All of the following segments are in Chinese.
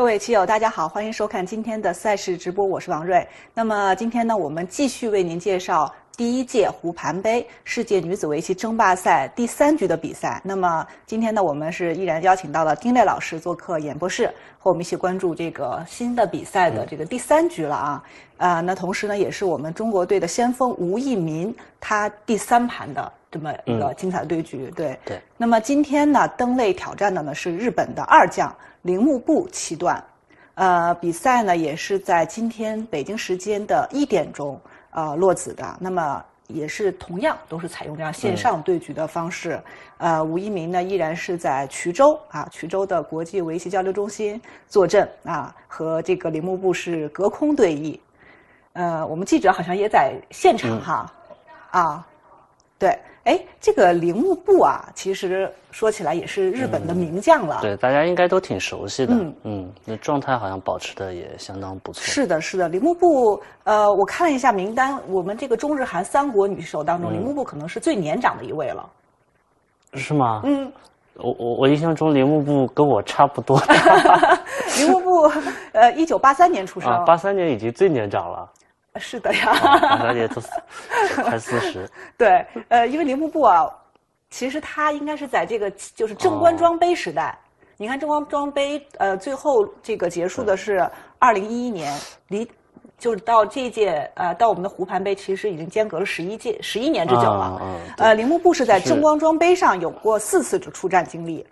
各位棋友，大家好，欢迎收看今天的赛事直播，我是王瑞。那么今天呢，我们继续为您介绍第一届胡盘杯世界女子围棋争霸赛第三局的比赛。那么今天呢，我们是依然邀请到了丁磊老师做客演播室，和我们一起关注这个新的比赛的这个第三局了啊。呃，那同时呢，也是我们中国队的先锋吴亦民他第三盘的这么一个精彩对局。对对。那么今天呢，登擂挑战的呢是日本的二将。铃木步七段，呃，比赛呢也是在今天北京时间的一点钟呃落子的。那么也是同样都是采用这样线上对局的方式。呃，吴一鸣呢依然是在衢州啊，衢州的国际围棋交流中心坐镇啊，和这个铃木部是隔空对弈。呃，我们记者好像也在现场哈，啊，对。哎，这个铃木步啊，其实说起来也是日本的名将了。对，大家应该都挺熟悉的。嗯嗯，那状态好像保持的也相当不错。是的，是的，铃木步，呃，我看了一下名单，我们这个中日韩三国女手当中，铃木步可能是最年长的一位了。是吗？嗯，我我我印象中铃木步跟我差不多。铃木步，呃，一九八三年出生。八三年已经最年长了。是的呀，大姐都快四十。对，呃，因为铃木布啊，其实他应该是在这个就是正官庄杯时代。你看正官庄杯，呃，最后这个结束的是二零一一年，离就是到这一届，呃，到我们的湖盘杯其实已经间隔了十一届十一年之久了。呃，铃木布是在正光庄杯上有过四次出战经历，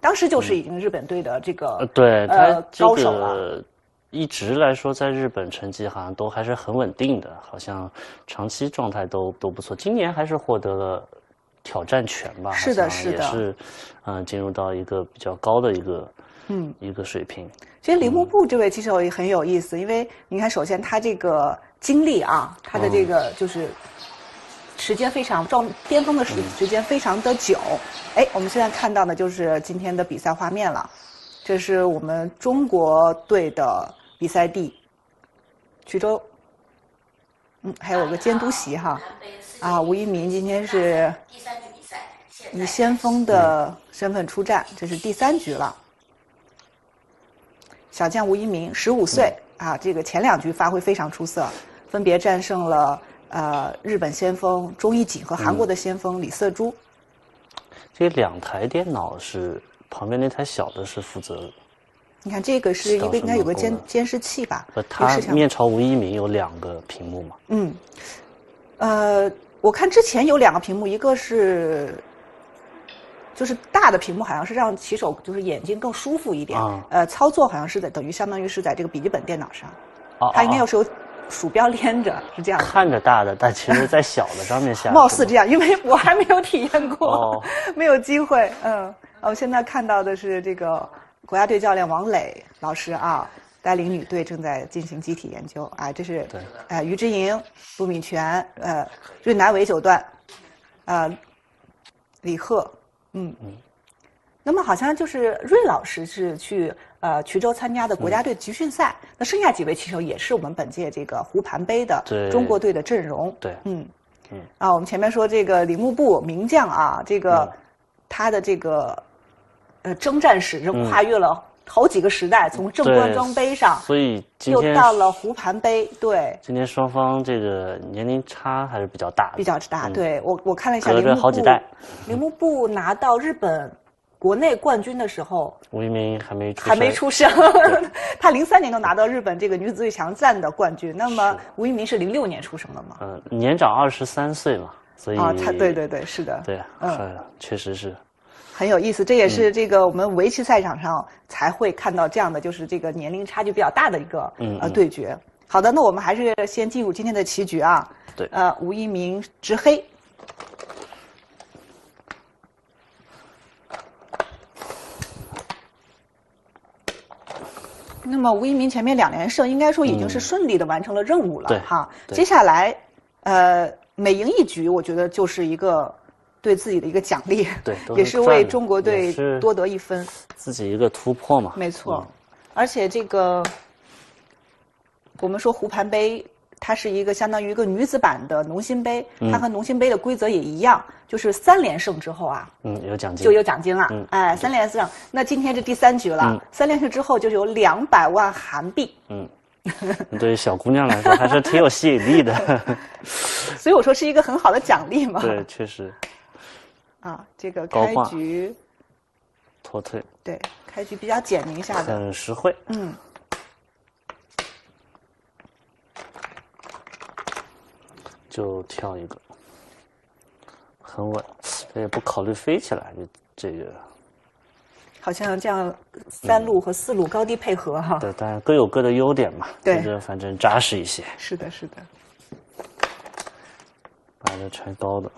当时就是已经日本队的这个对呃高手了。一直来说，在日本成绩好像都还是很稳定的，好像长期状态都都不错。今年还是获得了挑战权吧？是的，是的，也是，嗯，进入到一个比较高的一个嗯一个水平。其实铃木部这位棋手也很有意思，因为你看，首先他这个经历啊，他的这个就是时间非常状巅峰的时时间非常的久。哎，我们现在看到的就是今天的比赛画面了，这是我们中国队的。比赛地，衢州，嗯，还有个监督席哈，啊，吴一鸣今天是以先锋的身份出战，这是第三局了。小将吴一鸣，十五岁啊，这个前两局发挥非常出色，分别战胜了呃日本先锋钟义锦和韩国的先锋李瑟珠。这两台电脑是旁边那台小的是负责。你看这个是一个应该有个监监视器吧？它面朝吴一鸣有两个屏幕嘛？嗯，呃，我看之前有两个屏幕，一个是就是大的屏幕，好像是让骑手就是眼睛更舒服一点。呃，操作好像是在等于相当于是在这个笔记本电脑上，它应该要是有鼠标连着，是这样。看着大的，但其实在小的上面下。貌似这样，因为我还没有体验过，没有机会。嗯，哦现在看到的是这个。国家队教练王磊老师啊，带领女队正在进行集体研究。啊，这是呃于之莹、陆敏泉、呃芮南伟九段，呃李贺，嗯嗯。那么好像就是芮老师是去呃衢州参加的国家队集训赛。那剩下几位棋手也是我们本届这个湖盘杯的中国队的阵容。对，嗯嗯。啊，我们前面说这个李木步名将啊，这个他的这个。呃，征战史是跨越了好几个时代，从正官庄杯上，所以又到了湖盘杯。对，今天双方这个年龄差还是比较大的，比较大。对我我看了一下，铃木好几代。铃木部拿到日本国内冠军的时候，吴一鸣还没还没出生。他零三年就拿到日本这个女子最强战的冠军，那么吴一鸣是零六年出生的嘛？嗯，年长二十三岁嘛，所以啊，他对对对，是的，对，嗯，确实是。很有意思，这也是这个我们围棋赛场上才会看到这样的，就是这个年龄差距比较大的一个呃对决。好的，那我们还是先进入今天的棋局啊。对。呃，吴一鸣执黑。那么吴一鸣前面两连胜，应该说已经是顺利的完成了任务了哈。接下来，呃，每赢一局，我觉得就是一个。对自己的一个奖励，对，也是为中国队多得一分，自己一个突破嘛。没错，而且这个我们说湖盘杯它是一个相当于一个女子版的农心杯，它和农心杯的规则也一样，就是三连胜之后啊，嗯，有奖金，就有奖金了。嗯，哎，三连胜，那今天是第三局了，三连胜之后就有两百万韩币。嗯，对于小姑娘来说还是挺有吸引力的。所以我说是一个很好的奖励嘛。对，确实。啊，这个开局脱退。对，开局比较简明下的，很实惠。嗯。就跳一个，很稳，也不考虑飞起来，就这个。好像这样三路和四路高低配合哈。对，当然各有各的优点嘛。对。这反正扎实一些。是的，是的。把这拆高的，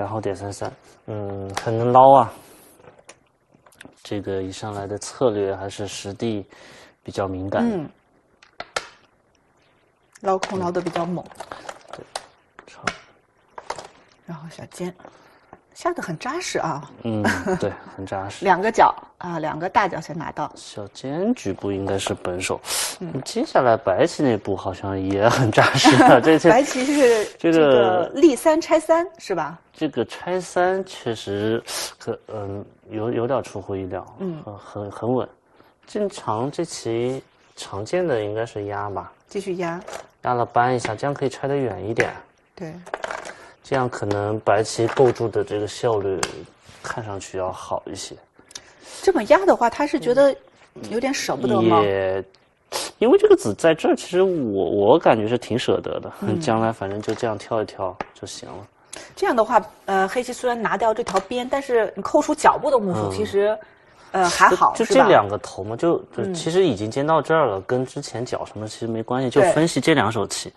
然后点三三，嗯，很能捞啊。这个一上来的策略还是实地比较敏感。嗯。捞空捞的比较猛。然后小尖下的很扎实啊，嗯，对，很扎实。两个角啊，两个大角先拿到。小尖局部应该是本手，嗯，接下来白棋那步好像也很扎实啊。这白棋是这个立三拆三是吧？这个拆三确实可嗯有有点出乎意料，嗯，很很稳。正常这棋常见的应该是压吧？继续压，压了扳一下，这样可以拆得远一点。对。这样可能白棋构筑的这个效率看上去要好一些。这么压的话，他是觉得有点舍不得吗？也，因为这个子在这儿，其实我我感觉是挺舍得的。将来反正就这样跳一跳就行了。这样的话，呃，黑棋虽然拿掉这条边，但是你扣除脚步的目数，其实呃还好。就这两个头嘛，就就其实已经尖到这儿了，跟之前脚什么其实没关系。就分析这两手棋。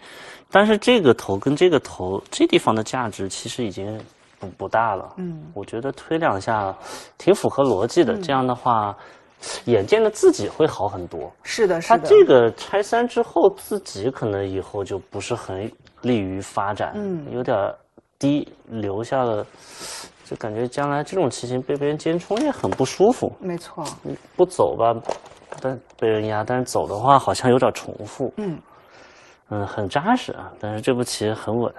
但是这个头跟这个头这地方的价值其实已经不不大了。嗯，我觉得推两下挺符合逻辑的。这样的话，眼见的自己会好很多。是的，是的。他这个拆三之后，自己可能以后就不是很利于发展。嗯，有点低，留下了，就感觉将来这种棋形被别人尖冲也很不舒服。没错。不走吧，但被人压；但是走的话，好像有点重复。嗯。嗯，很扎实啊，但是这步棋很稳。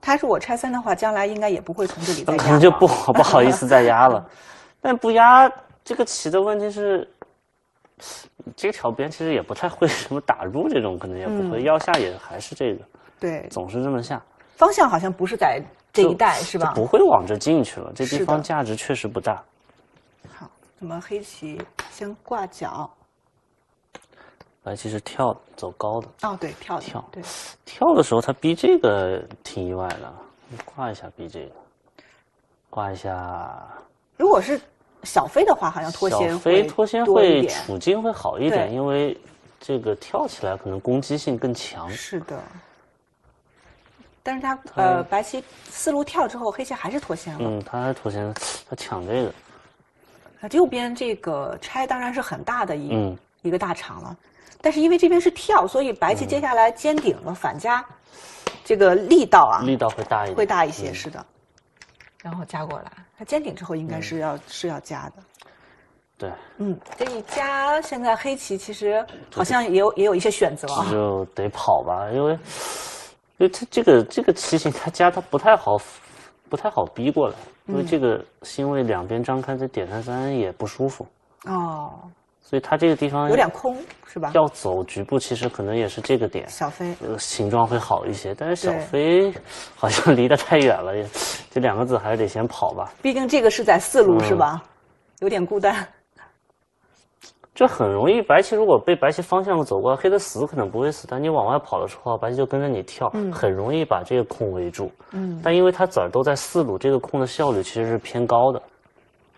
他如果拆三的话，将来应该也不会从这里再压。可能就不好 不好意思再压了。但不压这个棋的问题是，这条边其实也不太会什么打入这种，可能也不会要下也还是这个。对，总是这么下。方向好像不是在这一带，是吧？不会往这进去了，这地方价值确实不大。好，那么黑棋先挂角。白棋是跳走高的哦，对，跳跳对，跳的时候他逼这个挺意外的，挂一下逼这个，挂一下。如果是小飞的话，好像脱先小飞脱先会处境会好一点，因为这个跳起来可能攻击性更强。是的，但是他呃，白棋四路跳之后，黑棋还是脱先了。嗯，他还脱先，他抢这个。右边这个拆当然是很大的一嗯一个大场了。但是因为这边是跳，所以白棋接下来尖顶了，反夹，这个力道啊，力道会大一些，会大一些，是的。然后加过来，它尖顶之后应该是要是要加的。对。嗯，这一加，现在黑棋其实好像也有也有一些选择。就得跑吧，因为，因为它这个这个棋形，它加它不太好，不太好逼过来，因为这个因为两边张开，这点三三也不舒服。哦。所以它这个地方有点空，是吧？要走局部，其实可能也是这个点。小飞，形状会好一些，但是小飞好像离得太远了，这两个字还是得先跑吧。毕竟这个是在四路，是吧？有点孤单。这很容易，白棋如果被白棋方向走过来，黑的死可能不会死，但你往外跑的时候，白棋就跟着你跳，很容易把这个空围住。嗯。但因为它子儿都在四路，这个空的效率其实是偏高的。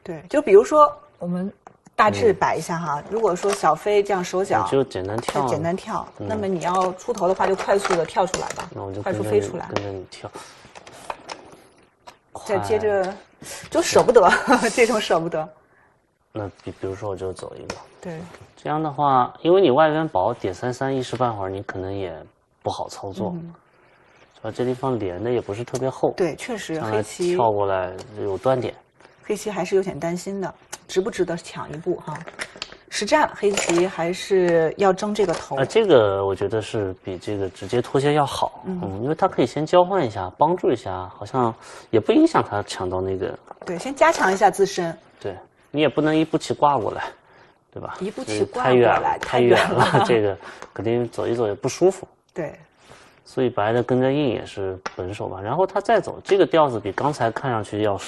对，就比如说我们。大致摆一下哈，如果说小飞这样手脚就简单跳，简单跳，那么你要出头的话，就快速的跳出来吧，那我就快速飞出来，跟着你跳。再接着，就舍不得 这种舍不得。那比比如说我就走一个，对，这样的话，因为你外边薄，点三三一时半会儿你可能也不好操作，主要这地方连的也不是特别厚，对，确实黑棋跳过来有断点，黑棋还是有点担心的。值不值得抢一步哈？实战黑棋还是要争这个头。啊，这个我觉得是比这个直接脱先要好，嗯，因为他可以先交换一下，帮助一下，好像也不影响他抢到那个。对，先加强一下自身。对你也不能一步棋挂过来，对吧？一步棋挂过来太远了，远了 这个肯定走一走也不舒服。对。所以白的跟着印也是本手吧，然后他再走，这个调子比刚才看上去要，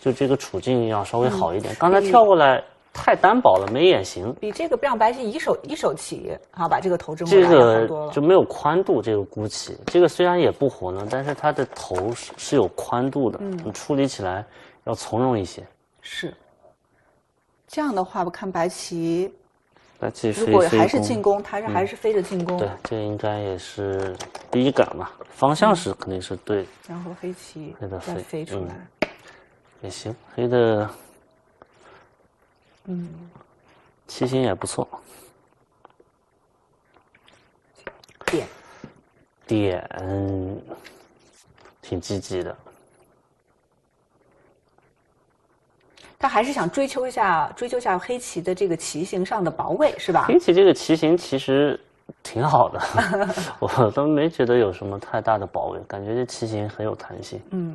就这个处境要稍微好一点。刚才跳过来太单薄了，没眼型。比这个让白棋一手一手起，好把这个头争过来这个就没有宽度，这个孤棋，这个虽然也不活呢，但是它的头是是有宽度的，你处理起来要从容一些。是。这样的话，我看白棋。白棋如果还是进攻，它是还是飞着进攻。对，这应该也是第一感吧，方向是肯定是对的。然后黑棋再飞出来，也行，黑的，嗯，棋形也不错。点，点，挺积极的。他还是想追求一下，追求一下黑棋的这个棋形上的薄位，是吧？黑棋这个棋形其实挺好的，我都没觉得有什么太大的薄位，感觉这棋形很有弹性。嗯，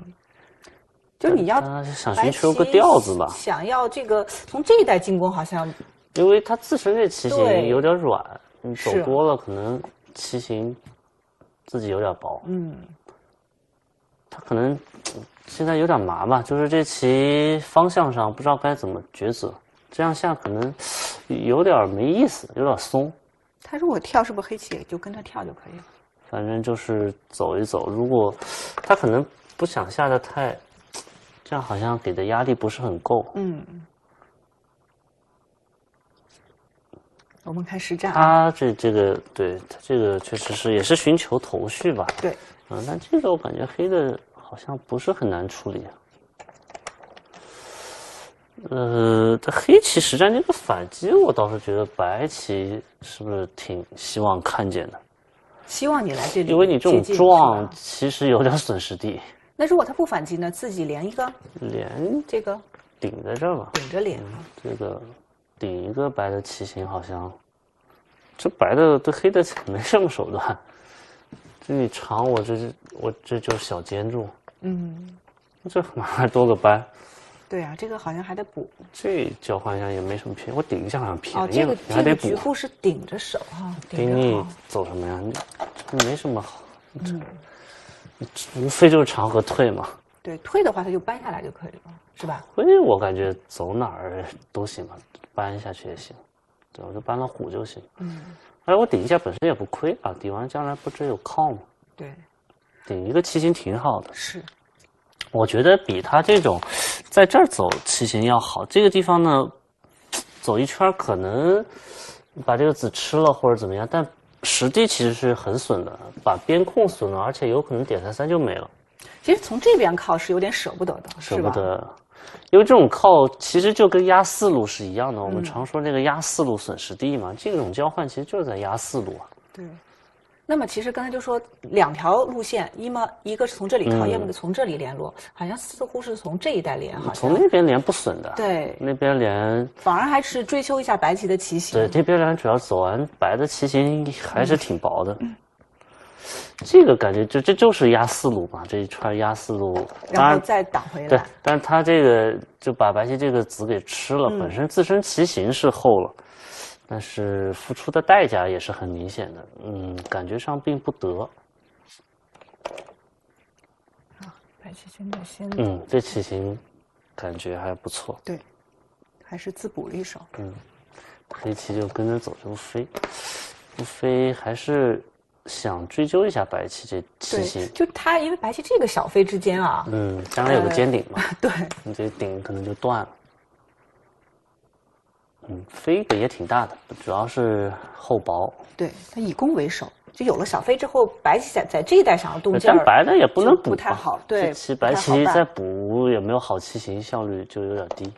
就你要想寻求个调子吧，想要这个从这一代进攻，好像因为他自身这棋形有点软，你走多了可能棋形自己有点薄。嗯，他可能。现在有点麻吧，就是这棋方向上不知道该怎么抉择，这样下可能有点没意思，有点松。他如果跳，是不是黑棋也就跟着跳就可以了？反正就是走一走，如果他可能不想下的太，这样好像给的压力不是很够。嗯。我们看实战。他这这个，对他这个确实是也是寻求头绪吧？对。嗯，但这个我感觉黑的。好像不是很难处理。呃，这黑棋实战这个反击，我倒是觉得白棋是不是挺希望看见的？希望你来这里，因为你这种撞其实有点损失地。那如果他不反击呢？自己连一个？连这个？顶在这儿吧。顶着连。这个顶一个白的棋形，好像这白的对黑的没什么手段。这你长，我这是我这就是小尖柱。嗯，这还多个白。对啊，这个好像还得补。这交换一下也没什么便宜，我顶一下好像便宜。哦，这个这个局部是顶着手哈。顶你走什么呀？你没什么好。嗯。无非就是长和退嘛。对，退的话他就搬下来就可以了，是吧？退我感觉走哪儿都行吧，搬下去也行。对，我就搬了虎就行。嗯。哎，我顶一下本身也不亏啊，顶完将来不只有靠吗？对。顶一个棋形挺好的。是。我觉得比他这种在这儿走棋形要好。这个地方呢，走一圈可能把这个子吃了或者怎么样，但实地其实是很损的，把边控损了，而且有可能点三三就没了。其实从这边靠是有点舍不得的，舍不得，因为这种靠其实就跟压四路是一样的。我们常说那个压四路损实地嘛，这种交换其实就是在压四路啊。对。那么其实刚才就说两条路线，一么一个是从这里靠，要么从这里联络，好像似乎是从这一带连，好像从那边连不损的，对，那边连。反而还是追求一下白棋的棋形。对，这边连主要走完白的棋形还是挺薄的，这个感觉就这就是压四路嘛，这一串压四路，然。后再挡回来。对，但是他这个就把白棋这个子给吃了，本身自身棋形是厚了。但是付出的代价也是很明显的，嗯，感觉上并不得。啊，白棋现在先。嗯，这棋形感觉还不错。对，还是自补了一手。嗯，黑棋就跟着走就飞，不飞还是想追究一下白棋这棋形。就他因为白棋这个小飞之间啊，嗯，将来有个尖顶嘛，对，你这顶可能就断了。嗯，飞的也挺大的，主要是厚薄。对，它以攻为守，就有了小飞之后，白棋在在这一代想要动静但白的也不能补，不太好。对，棋白棋再补也没有好棋形，效率就有点低。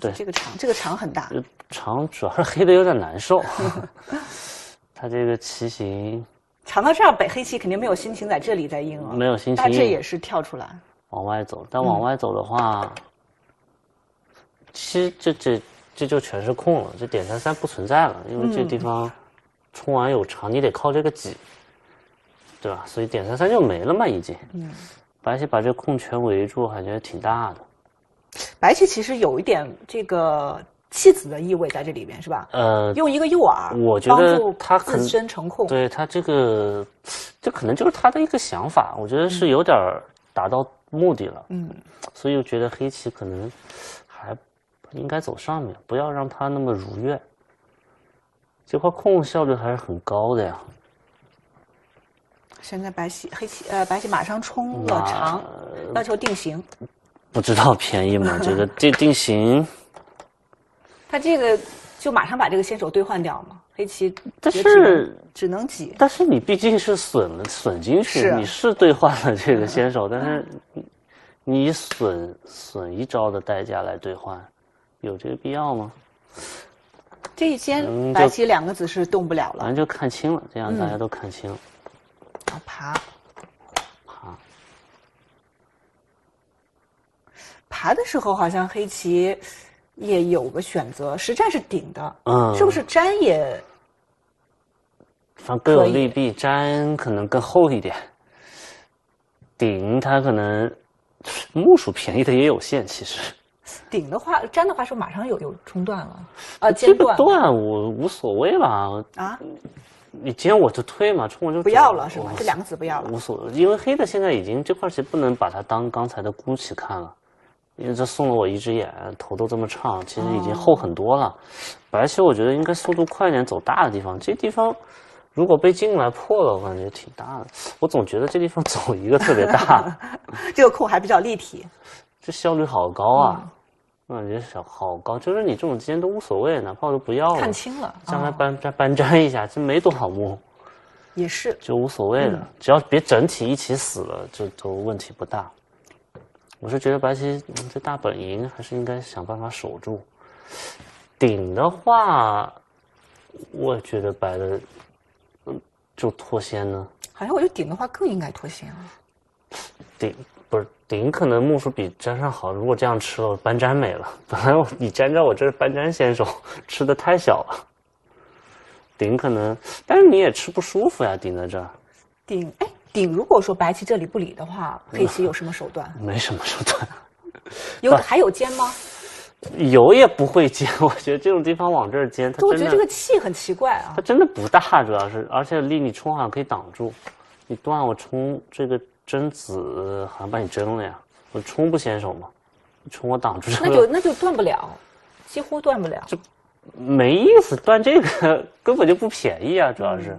对，这个长，这个长很大。长主要是黑的有点难受，他这个棋形长到这儿，北黑棋肯定没有心情在这里再硬了。没有心情，但这也是跳出来往外走，但往外走的话，其实这这。这就全是空了，这点三三不存在了，因为这地方冲完有长，你得靠这个挤，对吧？所以点三三就没了嘛，已经。嗯，白棋把这空全围住，感觉挺大的。白棋其实有一点这个弃子的意味在这里边，是吧？呃，用一个诱饵，我觉得他自身成空。对他这个，这可能就是他的一个想法，我觉得是有点达到目的了。嗯，所以我觉得黑棋可能还。应该走上面，不要让他那么如愿。这块控效率还是很高的呀。现在白棋黑棋呃白棋马上冲了长，要求定型。不知道便宜吗？这个 定定型。他这个就马上把这个先手兑换掉嘛？黑棋但是只能挤。但是你毕竟是损了损进去，你是兑换了这个先手，但是你损损一招的代价来兑换。有这个必要吗？这一先白棋两个子是动不了了，反正就看清了，这样大家都看清了。爬，爬，爬的时候好像黑棋也有个选择，实战是顶的，嗯，是不是粘也？反正各有利弊，粘可能更厚一点，顶它可能木薯便宜的也有限，其实。顶的话，粘的话，是马上有有冲断了，啊，这个断我无所谓了啊，你尖我就退嘛，冲我就不要了是吗？这两个子不要了，无所谓，因为黑的现在已经这块棋不能把它当刚才的孤棋看了，因为这送了我一只眼，头都这么长，其实已经厚很多了。白棋我觉得应该速度快点，走大的地方。这地方如果被进来破了，我感觉挺大的。我总觉得这地方走一个特别大，这个空还比较立体，这效率好高啊。我感觉小好高，就是你这种尖都无所谓，哪怕我都不要了。看清了，将来搬搬搬粘一下，这没多少木，也是就无所谓的，只要别整体一起死了，就都问题不大。我是觉得白棋这大本营还是应该想办法守住。顶的话，我觉得白的，嗯，就脱先呢。好像我觉得顶的话更应该脱先啊。顶。顶可能木薯比粘上好，如果这样吃了，搬粘没了。本来我你粘着我这是搬粘先手，吃的太小了。顶可能，但是你也吃不舒服呀，顶在这儿。顶哎，顶如果说白棋这里不理的话，黑棋有什么手段？没什么手段。有还有尖吗？有也不会尖，我觉得这种地方往这儿尖，它我觉得这个气很奇怪啊。它真的不大，主要是而且力你冲好像可以挡住，你断我冲这个。真子好像把你蒸了呀！我冲不先手吗？冲我挡住那就那就断不了，几乎断不了。就没意思，断这个根本就不便宜啊！主要是，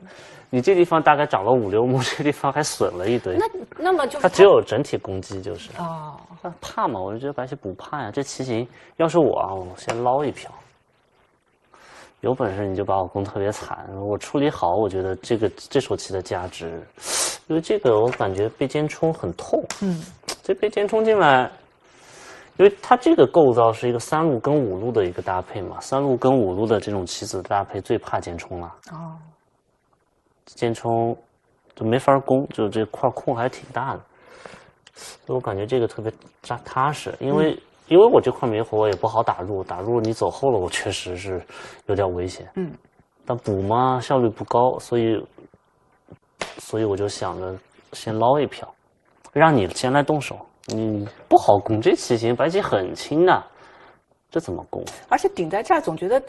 你这地方大概长了五六目，这地方还损了一堆。那那么就它只有整体攻击就是哦，怕嘛？我就觉得白棋不怕呀。这棋形要是我啊，我先捞一票。有本事你就把我攻特别惨，我处理好，我觉得这个这手棋的价值。因为这个我感觉被尖冲很痛，嗯，这被尖冲进来，因为它这个构造是一个三路跟五路的一个搭配嘛，三路跟五路的这种棋子搭配最怕尖冲了。哦，尖冲就没法攻，就这块空还挺大的，所以我感觉这个特别扎踏实，因为因为我这块没活我也不好打入，打入你走后了，我确实是有点危险。嗯，但补嘛效率不高，所以。所以我就想着先捞一票，让你先来动手。你不好攻这棋形，白棋很轻的，这怎么攻？而且顶在这儿，总觉得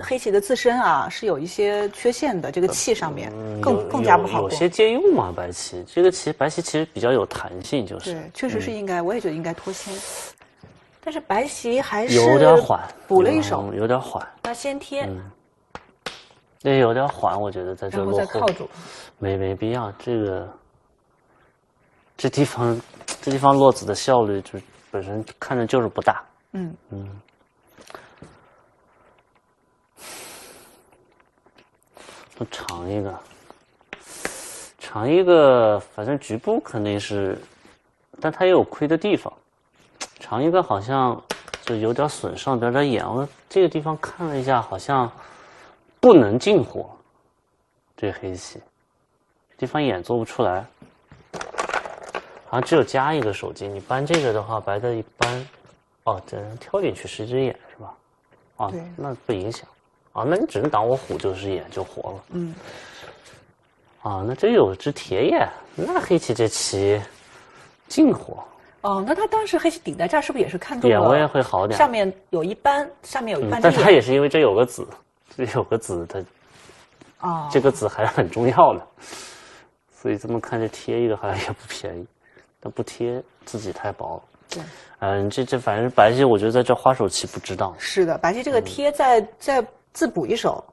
黑棋的自身啊是有一些缺陷的，这个气上面更更加不好有些借用嘛，白棋这个棋，白棋其实比较有弹性，就是对，确实是应该，我也觉得应该脱先。但是白棋还是有点缓，补了一手，有点缓。那先贴。那有点缓，我觉得在这落后，没没必要。这个这地方，这地方落子的效率就本身看着就是不大。嗯嗯，长一个，长一个，反正局部肯定是，但它也有亏的地方。长一个好像就有点损上边的眼，我这个地方看了一下，好像。不能进火，这黑棋地方眼做不出来，好像只有加一个手机。你搬这个的话，白的一搬，哦，这跳进去是一只眼是吧？啊，那不影响。啊，那你只能挡我虎就是眼就活了。嗯。啊，那这有只铁眼，那黑棋这棋进活。哦，那他当时黑棋顶在这儿，是不是也是看中了？眼位会好点。上面有一斑，上面有一斑。但他也是因为这有个子，这有个子，他哦，这个子还是很重要的。所以这么看，这贴一个好像也不便宜。但不贴自己太薄。对。嗯，这这反正白棋，我觉得在这花手棋不值当。是的，白棋这个贴再再自补一手，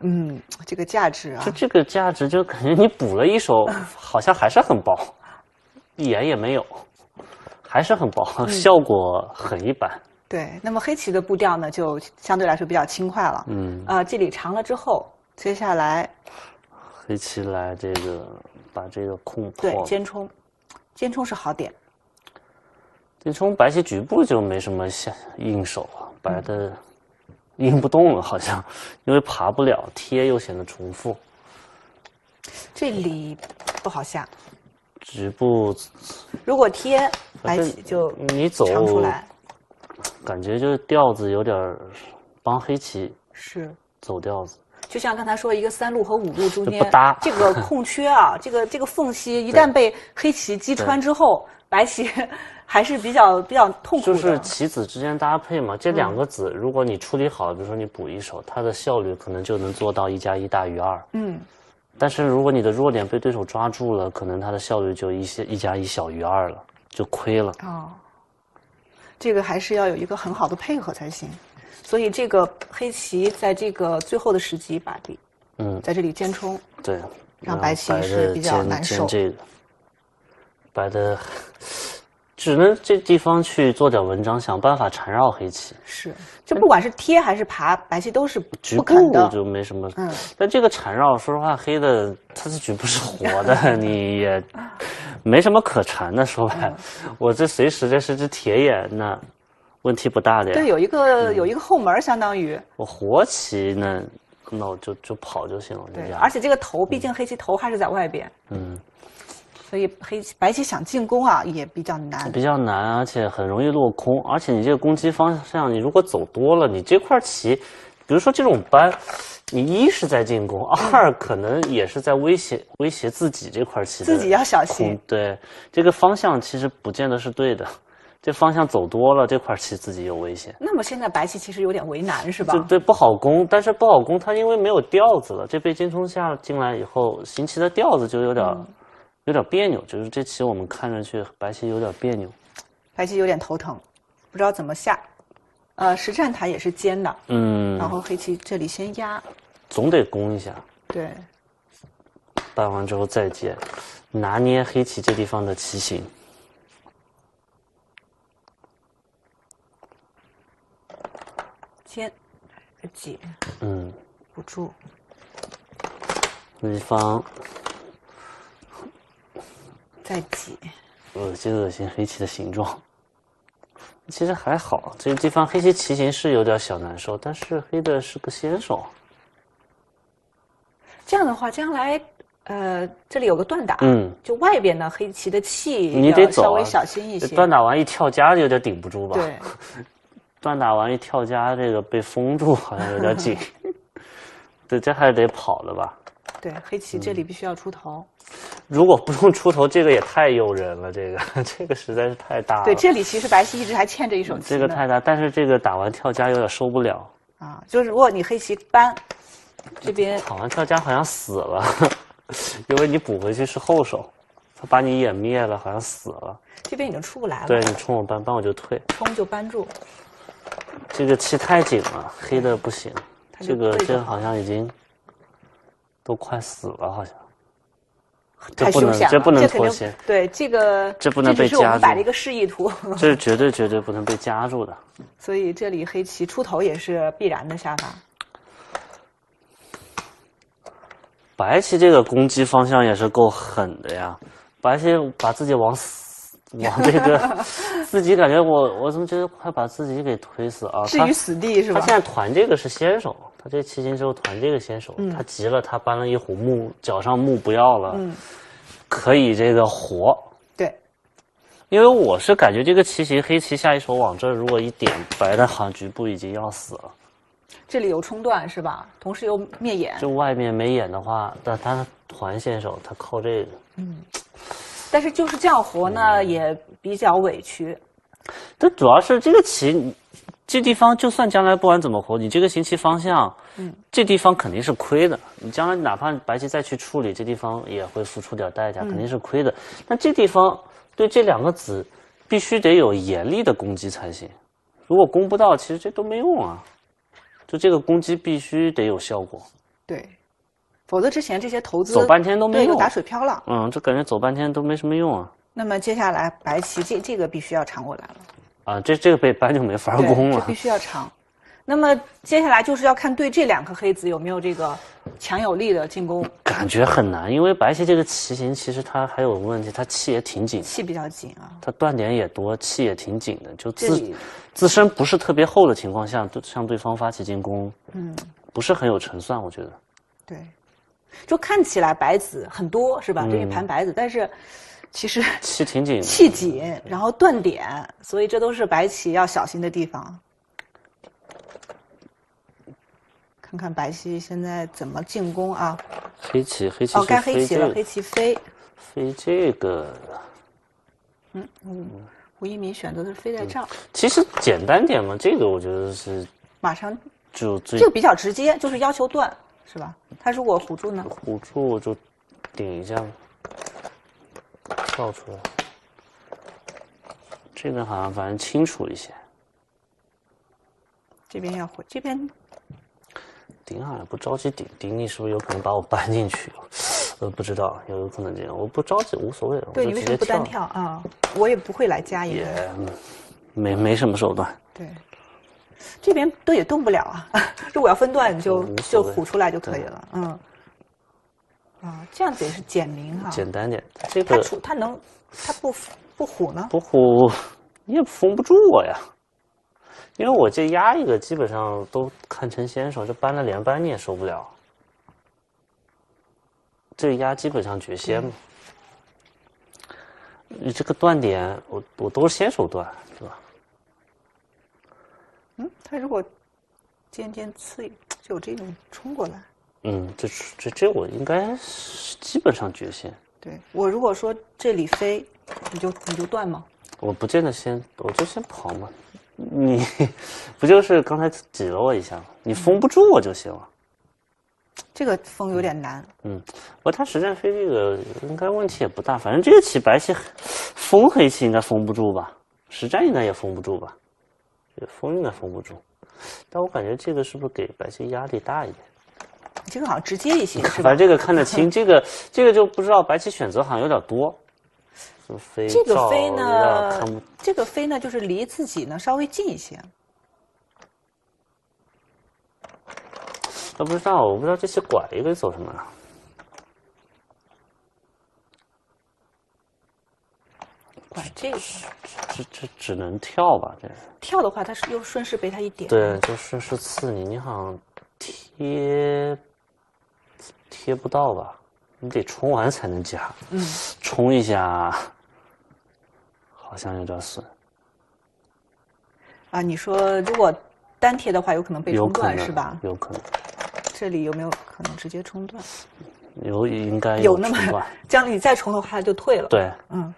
嗯，这个价值啊。就这个价值，就感觉你补了一手，好像还是很薄，一眼也没有。还是很薄，效果很一般。对，那么黑棋的步调呢，就相对来说比较轻快了。嗯，啊，这里长了之后，接下来，黑棋来这个把这个空破。对，尖冲，尖冲是好点。尖冲白棋局部就没什么下应手啊，白的应不动了，好像因为爬不了，贴又显得重复。这里不好下。局部，如果贴白棋就你走出来，感觉就是调子有点帮黑棋是走调子。就像刚才说，一个三路和五路中间不搭，这个空缺啊，这个这个缝隙一旦被黑棋击穿之后，白棋 还是比较比较痛苦的。就是棋子之间搭配嘛，这两个子如果你处理好，比如说你补一手，它的效率可能就能做到一加一大于二。嗯。但是如果你的弱点被对手抓住了，可能它的效率就一些一加一小于二了，就亏了。哦，这个还是要有一个很好的配合才行。所以这个黑棋在这个最后的时机把地，嗯，在这里尖冲，对，让白棋是比较难受。这个，白的。只能这地方去做点文章，想办法缠绕黑棋。是，就不管是贴还是爬，白棋都是局部就没什么。嗯，但这个缠绕，说实话，黑的它的局部是活的，你也没什么可缠的。说白，了，我这随时这是只铁眼，那问题不大的呀。对，有一个有一个后门，相当于我活棋，呢那我就就跑就行了。对，而且这个头，毕竟黑棋头还是在外边。嗯。所以黑白棋想进攻啊，也比较难，比较难，而且很容易落空。而且你这个攻击方向，你如果走多了，你这块棋，比如说这种搬，你一是在进攻，二可能也是在威胁威胁自己这块棋。自己要小心。对，这个方向其实不见得是对的，这方向走多了，这块棋自己有危险。那么现在白棋其实有点为难，是吧？对对，不好攻，但是不好攻，它因为没有调子了，这被金冲下进来以后，行棋的调子就有点。有点别扭，就是这棋我们看上去白棋有点别扭，白棋有点头疼，不知道怎么下。呃，实战台也是尖的，嗯，然后黑棋这里先压，总得攻一下。对，搬完之后再接，拿捏黑棋这地方的棋形。尖，解，嗯，不住，那方。再挤，恶心恶心黑棋的形状，其实还好。这个地方黑棋棋形是有点小难受，但是黑的是个先手。这样的话，将来呃，这里有个断打，嗯，就外边的黑棋的气，你得走稍微小心一些。断打完一跳夹有点顶不住吧？对，断打完一跳夹，这个被封住好像有点紧。对，这还是得跑的吧？对，黑棋这里必须要出头。如果不用出头，这个也太诱人了。这个，这个实在是太大了。对，这里其实白棋一直还欠着一手棋。这个太大，但是这个打完跳夹有点受不了。啊，就是如果你黑棋搬，这边 打完跳夹好像死了，因为你补回去是后手，他把你也灭了，好像死了。这边已经出不来了。对你冲我搬，搬我就退。冲就搬住。这个气太紧了，黑的不行。这个这个好像已经都快死了，好像。太凶险了，这不能妥协。对这个，这不能被夹住。摆了一个示意图，这是绝对绝对不能被夹住的。所以这里黑棋出头也是必然的下法。白棋这个攻击方向也是够狠的呀！白棋把自己往死，往这个 自己感觉我我怎么觉得快把自己给推死啊？置于死地是吧？他现在团这个是先手。他这棋形之后团这个先手，他急了，他搬了一虎木，脚上木不要了，可以这个活。对，因为我是感觉这个棋形黑棋下一手往这儿如果一点，白的好像局部已经要死了。这里有冲断是吧？同时又灭眼。就外面没眼的话，但他团先手，他靠这个。嗯。但是就是这样活呢，也比较委屈。但主要是这个棋，这地方就算将来不管怎么活，你这个行棋方向，嗯，这地方肯定是亏的。你将来哪怕白棋再去处理，这地方也会付出点代价，肯定是亏的。那这地方对这两个子，必须得有严厉的攻击才行。如果攻不到，其实这都没用啊。就这个攻击必须得有效果。对。否则之前这些投资走半天都没用，打水漂了。嗯，这感觉走半天都没什么用啊。那么接下来白棋这这个必须要缠过来了。啊，这这个被搬就没法攻了。必须要长。那么接下来就是要看对这两颗黑子有没有这个强有力的进攻。感觉很难，因为白棋这个棋形其实它还有个问题，它气也挺紧。气比较紧啊。它断点也多，气也挺紧的，就自自身不是特别厚的情况下，向对方发起进攻，嗯，不是很有成算，我觉得。对。就看起来白子很多是吧？这一盘白子，但是其实 气挺紧，气紧，然后断点，所以这都是白棋要小心的地方。看看白棋现在怎么进攻啊？黑棋，黑棋哦，该黑棋了，黑棋飞，飞这个。嗯嗯，胡一鸣选择的是飞在这儿。其实简单点嘛，这个我觉得是马上就这个比较直接，就是要求断。是吧？他如果虎住呢？虎住就顶一下，跳出来。这个好像反正清楚一些。这边要回，这边顶好像不着急顶，顶你是不是有可能把我搬进去？呃，不知道，有可能这样。我不着急，无所谓。对你为什么不单跳啊？我也不会来加一个。也没没什么手段。对。这边都也动不了啊！如果要分段，你就就虎出来就可以了。嗯，啊，这样子也是简明哈。简单点，这个他他能他不不虎呢？不虎你也封不住我呀，因为我这压一个基本上都看成先手，这扳了连扳你也受不了。这个压基本上绝仙嘛。你这个断点，我我都是先手断，对吧？嗯，他如果尖尖刺，就有这种冲过来。嗯，这这这我应该是基本上绝先。对我如果说这里飞，你就你就断吗？我不见得先，我就先跑嘛。你不就是刚才挤了我一下吗？你封不住我就行了。这个封有点难。嗯，不过他实战飞这个应该问题也不大，反正这个棋白棋封黑棋应该封不住吧？实战应该也封不住吧？封应该封不住，但我感觉这个是不是给白棋压力大一点？这个好像直接一些，反正这个看得清，这个这个就不知道白棋选择好像有点多。飞这个飞呢？这个飞呢，就是离自己呢稍微近一些。我不知道，我不知道这些拐一个走什么。拐这个，这这只能跳吧？这跳的话，它是又顺势被他一点。对，就顺势刺你，你好像贴贴不到吧？你得冲完才能加。嗯，冲一下，好像有点损。啊，你说如果单贴的话，有可能被冲断是吧？有可能。这里有没有可能直接冲断？有，应该有那么。将来你再冲的话，就退了。对，嗯。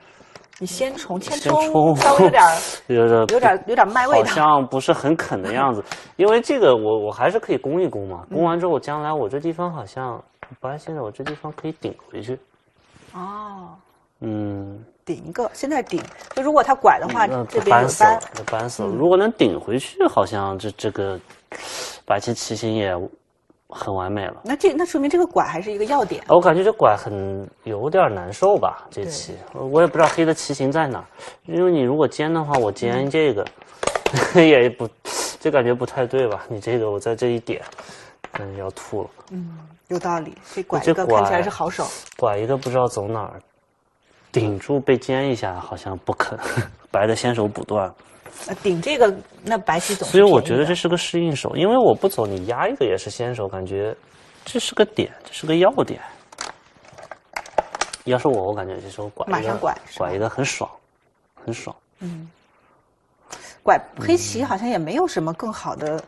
你先冲，先冲，稍微有点 有点有点有点卖味道，好像不是很肯的样子。因为这个，我我还是可以攻一攻嘛。攻完之后，将来我这地方好像，发现现在我这地方可以顶回去。哦，嗯，顶一个，现在顶。就如果他拐的话，这边有扳，扳死了。如果能顶回去，好像这这个白棋棋形也。很完美了，那这那说明这个拐还是一个要点。我感觉这拐很有点难受吧，这棋我也不知道黑的棋形在哪，因为你如果尖的话，我尖这个 也不，这感觉不太对吧？你这个我在这一点，感觉要吐了。嗯，有道理，这拐一个看起来是好手，拐一个不知道走哪儿，顶住被尖一下好像不肯，白的先手补断。顶这个，那白棋总。所以我觉得这是个适应手，因为我不走，你压一个也是先手，感觉这是个点，这是个要点。要是我，我感觉这时候拐马上拐拐一个很爽，很爽。嗯，拐黑棋好像也没有什么更好的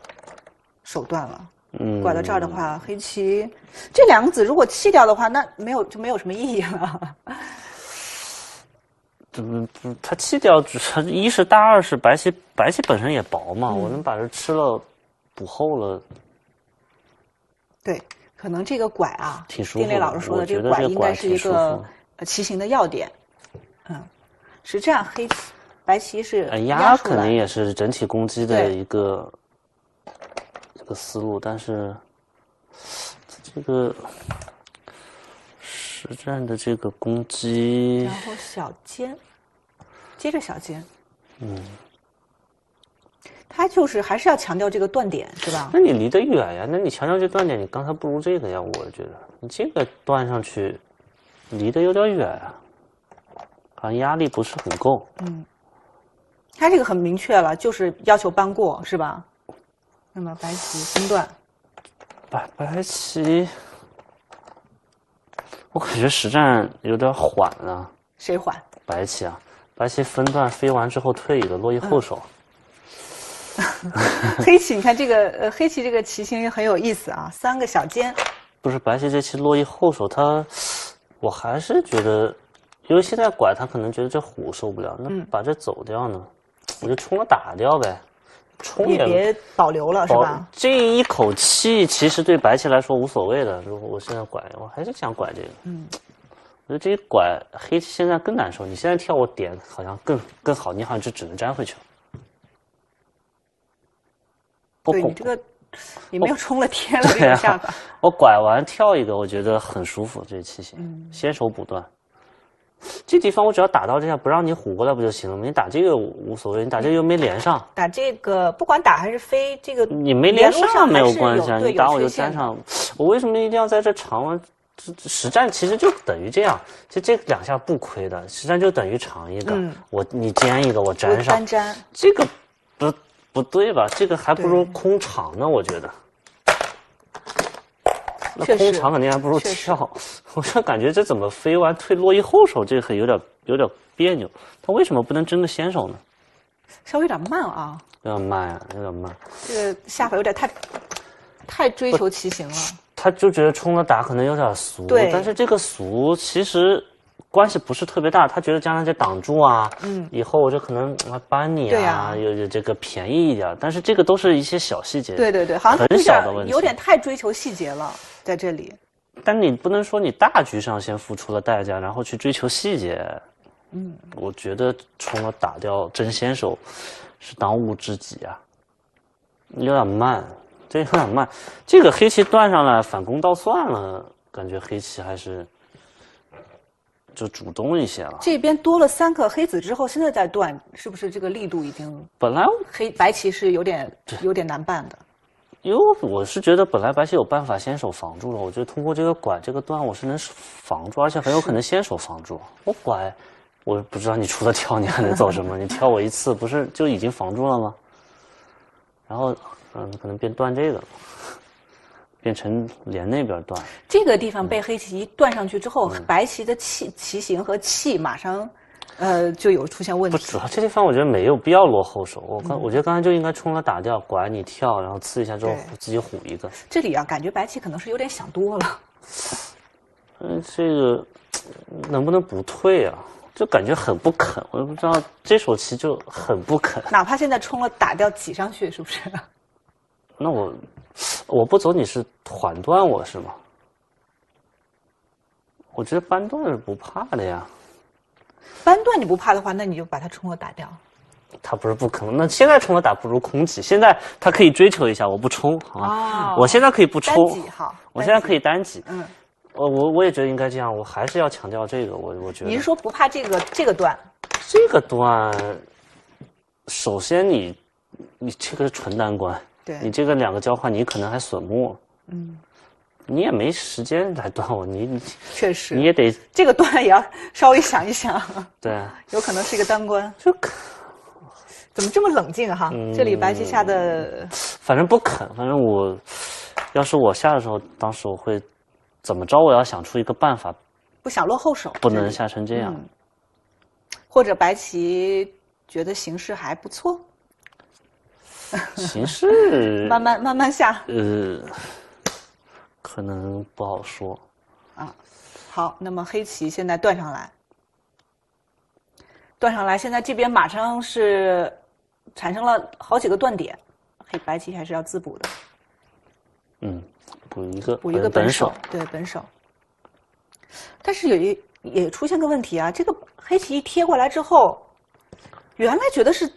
手段了。嗯，拐到这儿的话，黑棋这两个子如果弃掉的话，那没有就没有什么意义了。怎么不？他弃掉，一是大，二是白棋，白棋本身也薄嘛，我能把这吃了，补厚了。对，可能这个拐啊，挺舒服。丁磊老师说的这个拐应该是一个棋形的要点。嗯，是这样，黑白棋是压肯定也是整体攻击的一个一个思路，但是这个。实战的这个攻击，然后小尖，接着小尖，嗯，他就是还是要强调这个断点，是吧？那你离得远呀，那你强调这断点，你刚才不如这个呀，我觉得你这个断上去，离得有点远啊，好像压力不是很够。嗯，他这个很明确了，就是要求搬过，是吧？那么白棋分段，白白棋。我感觉实战有点缓啊。谁缓？白棋啊，白棋分段飞完之后退一个，落一后手。黑棋，你看这个呃，黑棋这个棋形很有意思啊，三个小尖。不是白棋这棋落一后手，他我还是觉得，因为现在拐他可能觉得这虎受不了，那把这走掉呢，我就冲了打掉呗。冲也别保留了，是吧？这一口气其实对白棋来说无所谓的。如果我现在拐，我还是想拐这个。嗯，我觉得这一拐黑棋现在更难受。你现在跳我点好像更更好，你好像就只能粘回去了。不对你这个也没有冲了天了这个下法。我拐完跳一个，我觉得很舒服。这棋形，先手补断。这地方我只要打到这下，不让你虎过来不就行了吗？你打这个无所谓，你打这个又没连上。打这个不管打还是飞，这个你没连上没有关系啊。你打我就粘上。我为什么一定要在这长完？实战其实就等于这样，就这两下不亏的。实战就等于长一个，我你尖一个，我粘上。粘这个不不对吧？这个还不如空场呢，我觉得。那空场肯定还不如跳，我就感觉这怎么飞完退落一后手，这个有点有点别扭。他为什么不能争个先手呢？稍微有点慢啊。有点慢呀，有点慢。这个下法有点太太追求棋形了。他就觉得冲了打可能有点俗，但是这个俗其实关系不是特别大。他觉得将来这挡住啊，嗯，以后我就可能扳你啊，有有这个便宜一点。但是这个都是一些小细节。对对对，好像很小的问题，有点太追求细节了。在这里，但你不能说你大局上先付出了代价，然后去追求细节。嗯，我觉得除了打掉真先手是当务之急啊，有点慢，这有点慢。这个黑棋断上来反攻倒算了，感觉黑棋还是就主动一些了。这边多了三个黑子之后，现在再断，是不是这个力度已经？本来黑白棋是有点有点难办的。因为我是觉得本来白棋有办法先手防住了，我觉得通过这个拐这个断我是能防住，而且很有可能先手防住。我拐，我不知道你除了跳你还能走什么？你跳我一次不是就已经防住了吗？然后嗯，可能变断这个，变成连那边断。这个地方被黑棋断上去之后，白棋的气棋形和气马上。呃，就有出现问题。不，主要这地方我觉得没有必要落后手。我刚，我觉得刚才就应该冲了打掉，拐你跳，然后刺一下之后自己虎一个。这里啊，感觉白棋可能是有点想多了。嗯，这个能不能不退啊？就感觉很不肯，我也不知道这手棋就很不肯。哪怕现在冲了打掉挤上去，是不是？那我我不走，你是团断我是吗？我觉得扳断是不怕的呀。扳断你不怕的话，那你就把它冲了打掉。他不是不可能，那现在冲了打不如空挤。现在他可以追求一下，我不冲，好吗？我现在可以不冲，我现在可以单挤。嗯，我我我也觉得应该这样，我还是要强调这个，我我觉得。你是说不怕这个这个段？这个段，首先你你这个是纯单关，对，你这个两个交换，你可能还损木。嗯。你也没时间来断我，你你 确实你也得这个断也要稍微想一想，对，有可能是一个单官，就怎么这么冷静哈？这里白棋下的，反正不肯，反正我要是我下的时候，当时我会怎么着？我要想出一个办法，不想落后手，不能下成这样，或者白棋觉得形势还不错。形势 慢慢慢慢下。呃，可能不好说。啊，好，那么黑棋现在断上来，断上来，现在这边马上是产生了好几个断点，黑白棋还是要自补的。嗯，补一个补一个本手，对本手。但是有一也出现个问题啊，这个黑棋一贴过来之后，原来觉得是，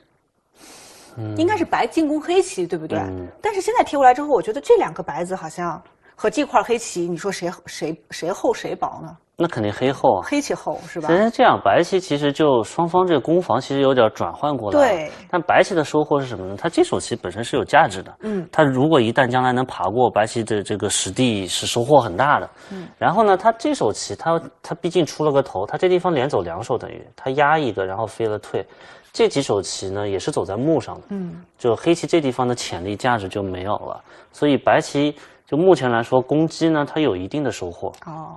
应该是白进攻黑棋，对不对？但是现在贴过来之后，我觉得这两个白子好像。和这块黑棋，你说谁谁谁厚谁薄呢？那肯定黑厚啊，黑棋厚是吧？其实这样，白棋其实就双方这个攻防其实有点转换过来。对。但白棋的收获是什么呢？它这手棋本身是有价值的。嗯。它如果一旦将来能爬过白棋的这个实地，是收获很大的。嗯。然后呢，它这手棋，它它毕竟出了个头，它这地方连走两手，等于它压一个，然后飞了退。这几手棋呢，也是走在木上的。嗯。就黑棋这地方的潜力价值就没有了，所以白棋。就目前来说，攻击呢，它有一定的收获哦，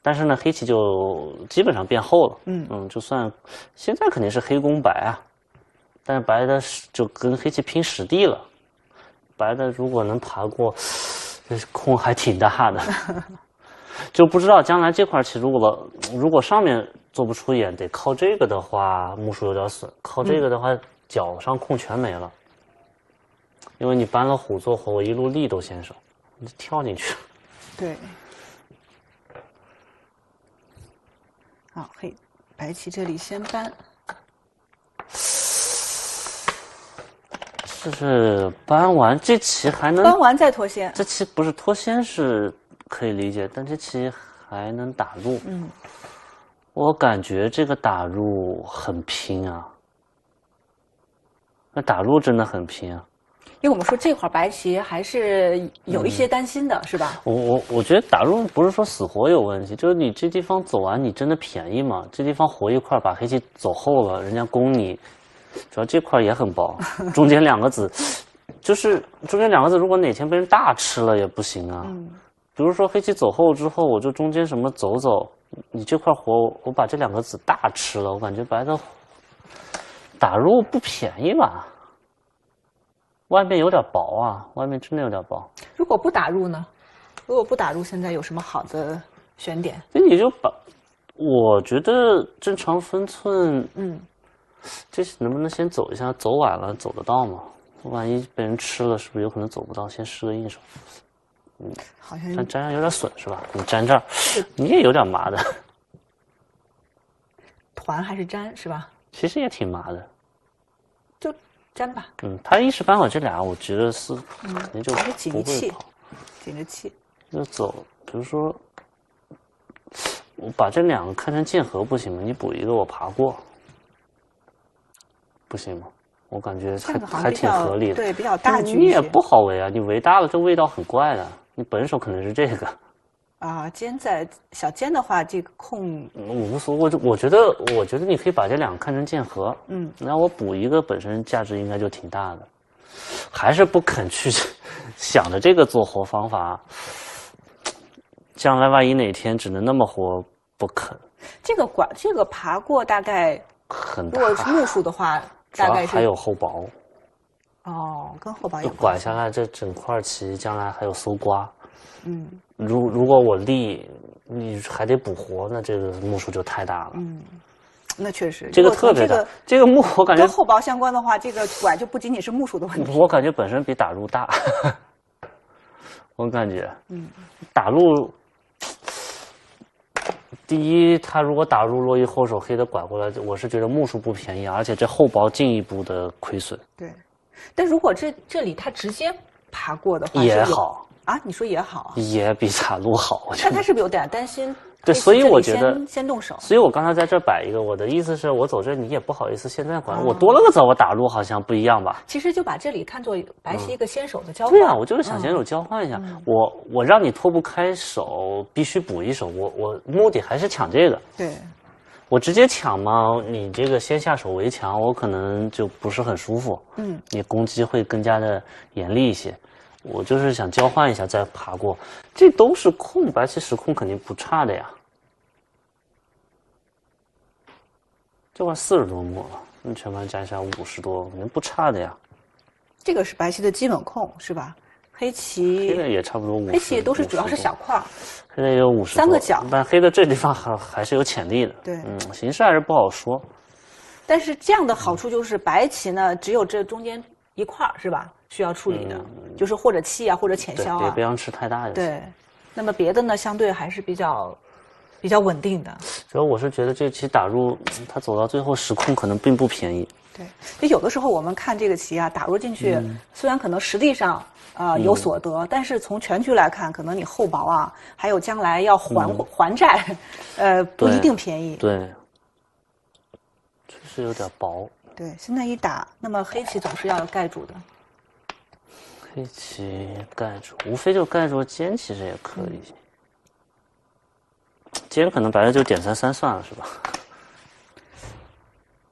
但是呢，黑棋就基本上变厚了。嗯嗯，就算现在肯定是黑攻白啊，但是白的就跟黑棋拼实地了。白的如果能爬过，这空还挺大的，就不知道将来这块棋如果如果上面做不出眼，得靠这个的话，目数有点损；靠这个的话，脚上空全没了，因为你搬了虎做活，我一路力都先手。你跳进去。对。好，黑白棋这里先搬。就是搬完这棋还能搬完再脱先。这棋不是脱先是可以理解，但这棋还能打入。嗯。我感觉这个打入很拼啊。那打入真的很拼啊。因为我们说这块白棋还是有一些担心的，是吧？我我我觉得打入不是说死活有问题，就是你这地方走完，你真的便宜吗？这地方活一块，把黑棋走厚了，人家攻你，主要这块也很薄，中间两个子，就是中间两个子，如果哪天被人大吃了也不行啊。嗯。比如说黑棋走后之后，我就中间什么走走，你这块活，我把这两个子大吃了，我感觉白的打入不便宜吧。外面有点薄啊，外面真的有点薄。如果不打入呢？如果不打入，现在有什么好的选点？那你就把，我觉得正常分寸，嗯，这能不能先走一下？走晚了走得到吗？万一被人吃了，是不是有可能走不到？先试个应手。嗯，好像但粘上有点损是吧？你粘这儿，你也有点麻的。团还是粘是吧？其实也挺麻的。就。粘吧。嗯，他一时半会这俩，我觉得是肯定就不会跑，紧着气。就走，比如说，我把这两个看成剑合不行吗？你补一个，我爬过，不行吗？我感觉还还挺合理的。对，比较大局。你也不好围啊，你围大了，这味道很怪的。你本手可能是这个。啊，尖在小尖的话，这个空无所谓。我我觉得，我觉得你可以把这两个看成剑合。嗯，那我补一个，本身价值应该就挺大的。还是不肯去 想着这个做活方法，将来万一哪天只能那么活，不肯。这个拐，这个爬过大概很大。如果是木数的话，大概还有厚薄。哦，跟厚薄有关。拐下来这整块棋，将来还有搜刮。嗯。如如果我立，你还得补活，那这个目数就太大了。嗯，那确实，这个特别大。这个目我感觉跟厚薄相关的话，这个拐就不仅仅是目数的问题。我感觉本身比打入大，我感觉，嗯，打入，第一，他如果打入落一后手，黑的拐过来，我是觉得目数不便宜，而且这厚薄进一步的亏损。对，但如果这这里他直接爬过的话，也好。啊，你说也好啊，也比打路好。我觉得。那他是不是有点担心？对，所以我觉得先动手。所以我刚才在这摆一个，我的意思是我走这，你也不好意思现在管。我多了个子，我打路好像不一样吧？其实就把这里看作白棋一个先手的交换。对啊，我就是想先手交换一下。我我让你脱不开手，必须补一手。我我目的还是抢这个。对。我直接抢嘛，你这个先下手为强，我可能就不是很舒服。嗯。你攻击会更加的严厉一些。我就是想交换一下再爬过，这都是空白棋时空肯定不差的呀。这块四十多目了，那全盘加起来五十多，肯定不差的呀。这个是白棋的基本控是吧？黑棋黑的也差不多五十，黑棋都是主要是小块儿，黑的也有五十三个角，但黑的这地方还还是有潜力的。对，嗯，形势还是不好说。但是这样的好处就是白棋呢，只有这中间一块儿是吧？需要处理的，就是或者气啊，或者浅消啊，对，不要吃太大就行。对，那么别的呢，相对还是比较比较稳定的。主要我是觉得这棋打入，它走到最后时空可能并不便宜。对，就有的时候我们看这个棋啊，打入进去，虽然可能实力上啊有所得，但是从全局来看，可能你厚薄啊，还有将来要还还债，呃，不一定便宜。对，确实有点薄。对，现在一打，那么黑棋总是要盖住的。黑棋盖住，无非就盖住尖，其实也可以。尖可能白的就点三三算了，是吧？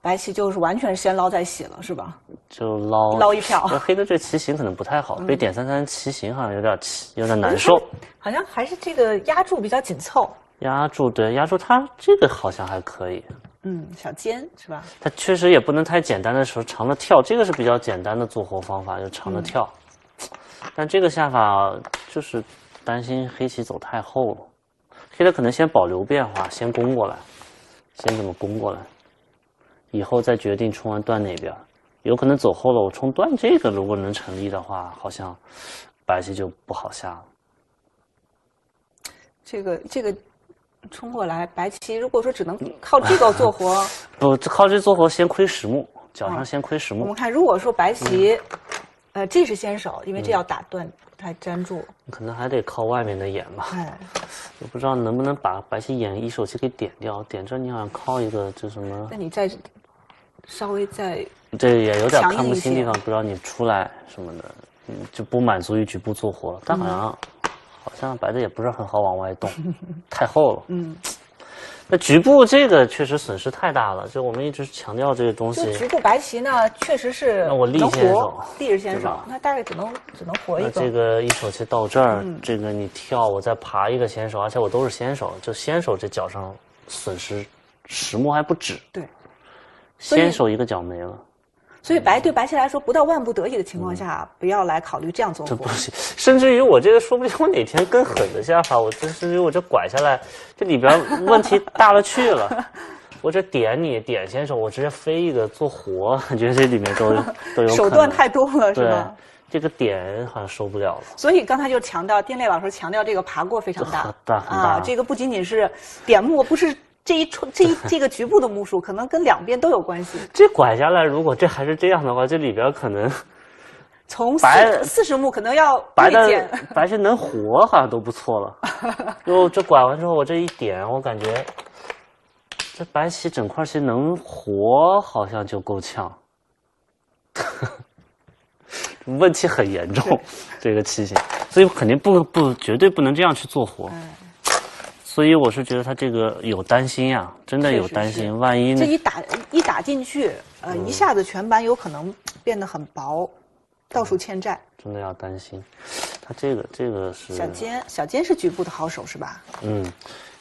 白棋就是完全先捞再洗了，是吧？就捞捞一票。黑的这棋形可能不太好，被点三三棋形好像有点棋有点难受。好像还是这个压住比较紧凑。压住对压住它这个好像还可以。嗯，小尖是吧？它确实也不能太简单的时候长的跳，这个是比较简单的做活方法，就长的跳。但这个下法就是担心黑棋走太厚了，黑的可能先保留变化，先攻过来，先这么攻过来。以后再决定冲完断哪边，有可能走后了。我冲断这个，如果能成立的话，好像白棋就不好下了。这个这个冲过来，白棋如果说只能靠这个做活，不靠这做活，先亏十目，脚上先亏十目。我们看，如果说白棋，呃，这是先手，因为这要打断，它粘住。可能还得靠外面的眼吧。哎，我不知道能不能把白棋眼一手棋给点掉。点这你好像靠一个就什么？那你再。稍微再这也有点看不清地方，不知道你出来什么的，嗯，就不满足于局部做活了。但好像好像白的也不是很好往外动，太厚了。嗯，那局部这个确实损失太大了。就我们一直强调这个东西。局部白棋呢，确实是那我立先手，立是先手，那大概只能只能活一个。这个一手棋到这儿，这个你跳，我再爬一个先手，而且我都是先手，就先手这脚上损失十目还不止。对。先手一个脚没了，所以白对白棋来说，不到万不得已的情况下，不要来考虑这样做。这不行，甚至于我这个说不定我哪天更狠的下法，我这甚至于我这拐下来，这里边问题大了去了。我这点你点先手，我直接飞一个做活，我觉得这里面都 都有手段太多了，是吧？这个点好像受不了了。所以刚才就强调，丁磊老师强调这个爬过非常大，大很大。这个不仅仅是点目，不是。这一冲这一这个局部的目数，可能跟两边都有关系。这拐下来，如果这还是这样的话，这里边可能 从四四十目可能要白的 白是能活，好像都不错了。就这拐完之后，我这一点，我感觉这白棋整块棋能活，好像就够呛。问题很严重，这个棋形，所以肯定不不绝对不能这样去做活。所以我是觉得他这个有担心呀，真的有担心，万一这一打一打进去，呃，一下子全班有可能变得很薄，到处欠债，真的要担心。他这个这个是小尖，小尖是局部的好手是吧？嗯，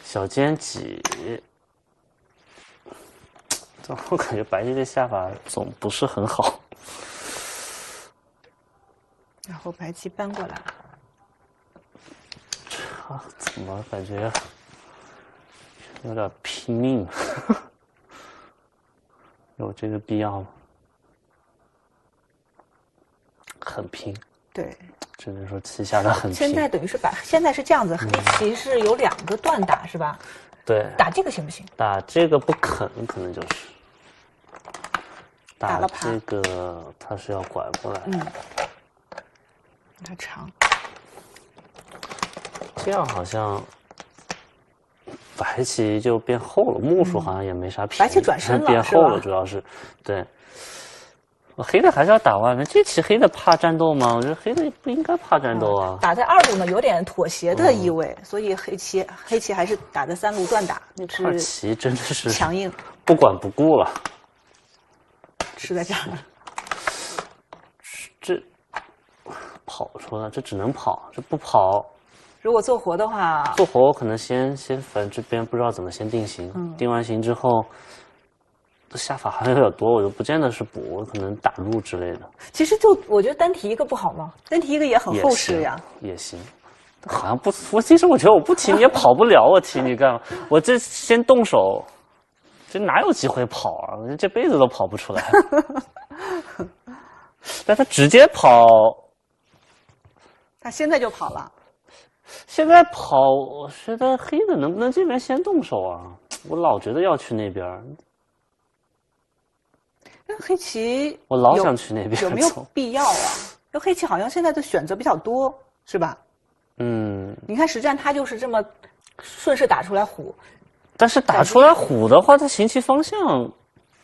小尖几，我感觉白棋这下法总不是很好。然后白棋搬过来，啊，怎么感觉？有点拼命，有这个必要吗？很拼，对，只能说棋下的很拼。现在等于是把现在是这样子，黑棋是有两个断打是吧？对，打这个行不行？打这个不肯，可能就是打了这个，他是要拐过来。嗯，它长，这样好像。白棋就变厚了，目数好像也没啥便宜。白棋转身了，变厚了，主要是，对。我黑的还是要打外面，这棋黑的怕战斗吗？我觉得黑的不应该怕战斗啊。打在二路呢，有点妥协的意味，所以黑棋黑棋还是打在三路断打。那二棋真的是强硬，不管不顾了。吃在 这儿。这跑出来，这只能跑，这不跑。如果做活的话，做活我可能先先反正这边不知道怎么先定型，定完型之后，下法好像有点多，我就不见得是补，我可能打入之类的。其实就我觉得单提一个不好吗？单提一个也很厚实呀。也行，好像不，我其实我觉得我不提你也跑不了，我提你干嘛？我这先动手，这哪有机会跑啊？我这辈子都跑不出来。但他直接跑，他现在就跑了。现在跑，我觉得黑的能不能这边先动手啊？我老觉得要去那边。那黑棋，我老想去那边，有没有必要啊？那黑棋好像现在的选择比较多，是吧？嗯。你看实战，他就是这么顺势打出来虎。但是打出来虎的话，他行棋方向，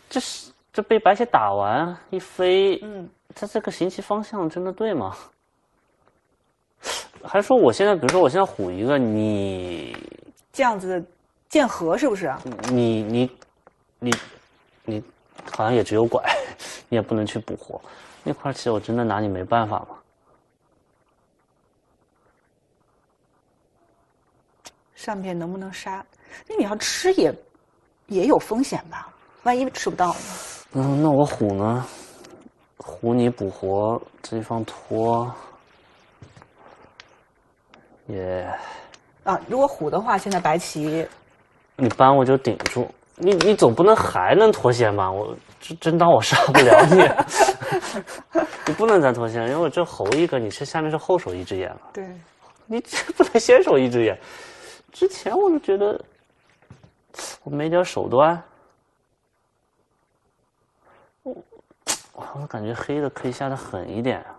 这是这被白棋打完一飞，嗯，他这个行棋方向真的对吗？还说我现在，比如说我现在虎一个，你这样子剑河是不是？你你你你好像也只有拐，你也不能去补活那块棋，我真的拿你没办法吗？上边能不能杀？那你要吃也也有风险吧？万一吃不到呢？嗯，那我虎呢？虎你补活，这一方拖。也，啊，如果虎的话，现在白棋，你搬我就顶住，你你总不能还能脱先吧？我真真当我杀不了你，你不能再脱先，因为我这侯一个，你是下面是后手一只眼了。对，你这不能先手一只眼。之前我就觉得我没点手段，我我感觉黑的可以下的狠一点啊。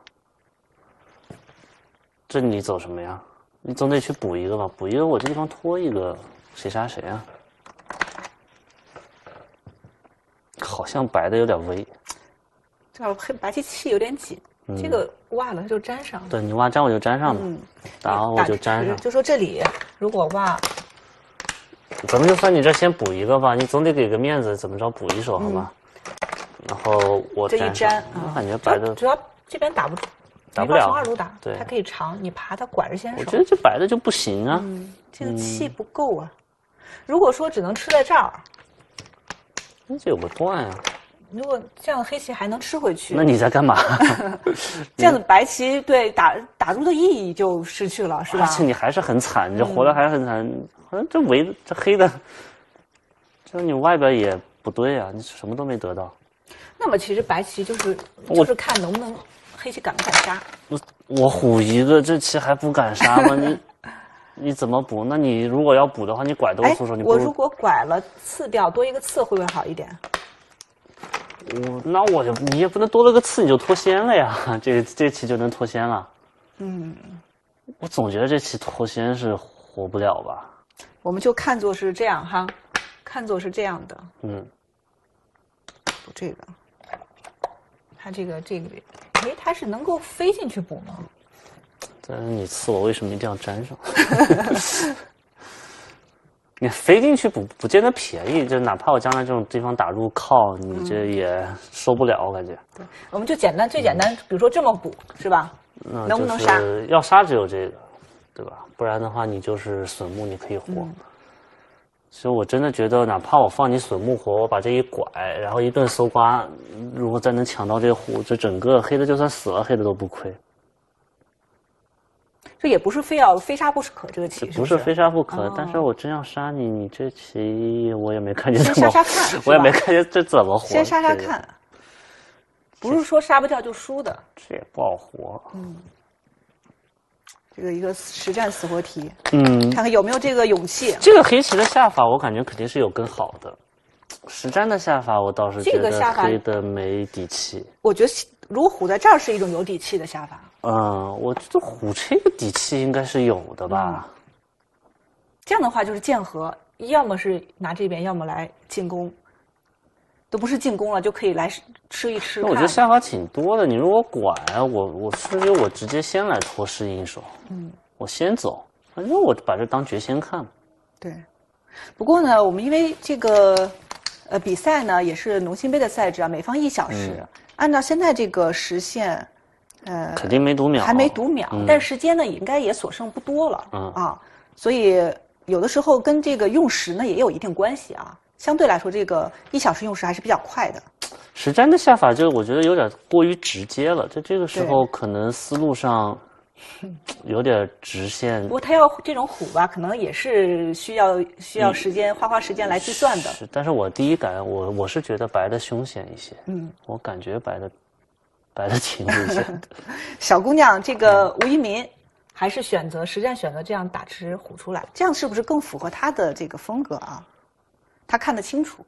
这你走什么呀？你总得去补一个吧，补一个我这地方拖一个，谁杀谁啊？好像白的有点微，这黑白棋气有点紧，这个挖了就粘上。对你挖粘我就粘上了。然后我就粘上。就说这里如果挖，咱们就算你这先补一个吧，你总得给个面子，怎么着补一手好吗？然后我这一粘，我感觉白的主要这边打不住。打不了，从二路打，对，它可以长，你爬它拐着先手。我觉得这白的就不行啊，这个气不够啊。如果说只能吃在这儿，那这有个断啊。如果这样黑棋还能吃回去，那你在干嘛？这样子白棋对打打入的意义就失去了，是吧？而且你还是很惨，你这活的还是很惨。好像这围这黑的，就你外边也不对啊，你什么都没得到。那么其实白棋就是就是看能不能。黑棋敢不敢杀？我我虎一个，这棋还不敢杀吗？你你怎么补？那你如果要补的话，你拐都出手。你我如果拐了刺掉，多一个刺会不会好一点？我那我就你也不能多了个刺你就脱先了呀，这这棋就能脱先了。嗯，我总觉得这棋脱先是活不了吧？我们就看作是这样哈，看作是这样的。嗯，补这个，它这个这个。哎，它是能够飞进去补吗？但是你刺我，为什么一定要粘上？你飞进去补不见得便宜，就哪怕我将来这种地方打入靠，你这也受不了，我感觉。对，我们就简单最简单，比如说这么补，是吧？能不能杀？要杀只有这个，对吧？不然的话，你就是损木，你可以活。其实我真的觉得，哪怕我放你损木活，我把这一拐，然后一顿搜刮，如果再能抢到这壶，这整个黑的就算死了，黑的都不亏。这也不是非要非杀不可，这个棋不是非杀不可，但是我真要杀你，你这棋我也没看见怎么，杀杀看，我也没看见这怎么活。先杀杀看，不是说杀不掉就输的，这也不好活。嗯。这个一个实战死活题，嗯，看看有没有这个勇气。这个黑棋的下法，我感觉肯定是有更好的。实战的下法，我倒是觉得黑的没底气。我觉得如果虎在这儿是一种有底气的下法。嗯，我觉得虎这个底气应该是有的吧。这样的话就是剑合，要么是拿这边，要么来进攻。都不是进攻了，就可以来吃一吃。那我觉得下法挺多的。你如果拐，我我是不是我直接先来拖适应手？嗯，我先走，反正我把这当绝仙看。对。不过呢，我们因为这个呃比赛呢也是农心杯的赛制啊，每方一小时。按照现在这个时限，呃，肯定没读秒，还没读秒，但时间呢应该也所剩不多了。嗯啊，所以有的时候跟这个用时呢也有一定关系啊。相对来说，这个一小时用时还是比较快的。实战的下法就我觉得有点过于直接了，在这个时候可能思路上有点直线。不过他要这种虎吧，可能也是需要需要时间花花时间来计算的。是，但是我第一感我我是觉得白的凶险一些。嗯，我感觉白的白的挺危险的。小姑娘，这个吴一民还是选择实战选择这样打只虎出来，这样是不是更符合他的这个风格啊？他看得清楚，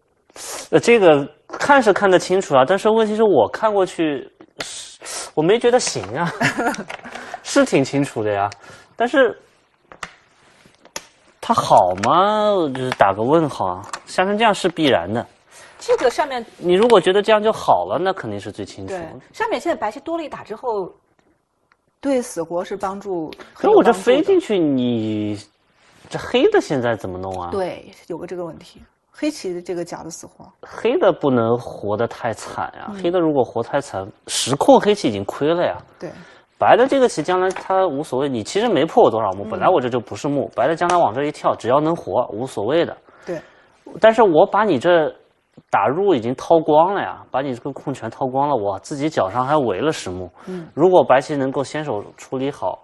呃，这个看是看得清楚啊，但是问题是我看过去，我没觉得行啊，是挺清楚的呀，但是它好吗？就是打个问号啊，下成这样是必然的。这个上面，你如果觉得这样就好了，那肯定是最清楚。对，上面现在白棋多了一打之后，对死活是帮助。可是我这飞进去，你这黑的现在怎么弄啊？对，有个这个问题。黑棋的这个角的死活，黑的不能活得太惨呀。黑的如果活太惨，实控黑棋已经亏了呀。对，白的这个棋将来它无所谓，你其实没破我多少目，本来我这就不是目，白的将来往这一跳，只要能活无所谓的。对，但是我把你这打入已经掏光了呀，把你这个控全掏光了，我自己脚上还围了十目。嗯，如果白棋能够先手处理好，